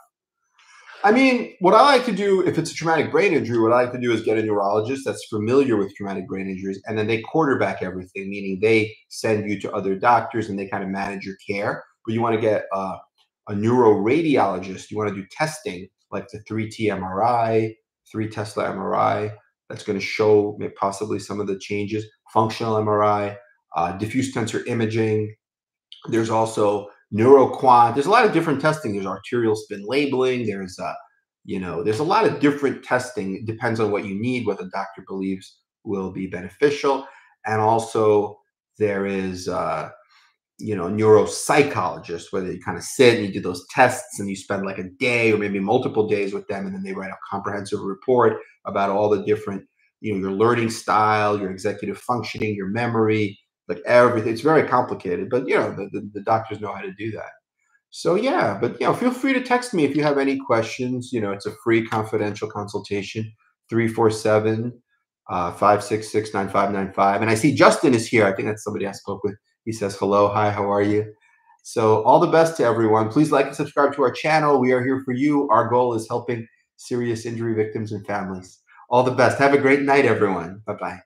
I mean, what I like to do if it's a traumatic brain injury, what I like to do is get a neurologist that's familiar with traumatic brain injuries, and then they quarterback everything, meaning they send you to other doctors and they kind of manage your care. But you want to get uh, a neuroradiologist, you want to do testing like the 3T MRI, 3 Tesla MRI, that's going to show possibly some of the changes, functional MRI, uh, diffuse tensor imaging. There's also neuroquant. There's a lot of different testing. There's arterial spin labeling. There's uh, you know, there's a lot of different testing. It depends on what you need, what the doctor believes will be beneficial, and also there is uh, you know neuropsychologist where you kind of sit and you do those tests and you spend like a day or maybe multiple days with them, and then they write a comprehensive report about all the different you know your learning style, your executive functioning, your memory, like everything. It's very complicated, but you know, the, the, the, doctors know how to do that. So yeah, but you know, feel free to text me if you have any questions. You know, it's a free confidential consultation, 347 uh, 566 9595. And I see Justin is here. I think that's somebody I spoke with. He says, hello, hi, how are you? So all the best to everyone. Please like and subscribe to our channel. We are here for you. Our goal is helping serious injury victims and families. All the best. Have a great night, everyone. Bye-bye.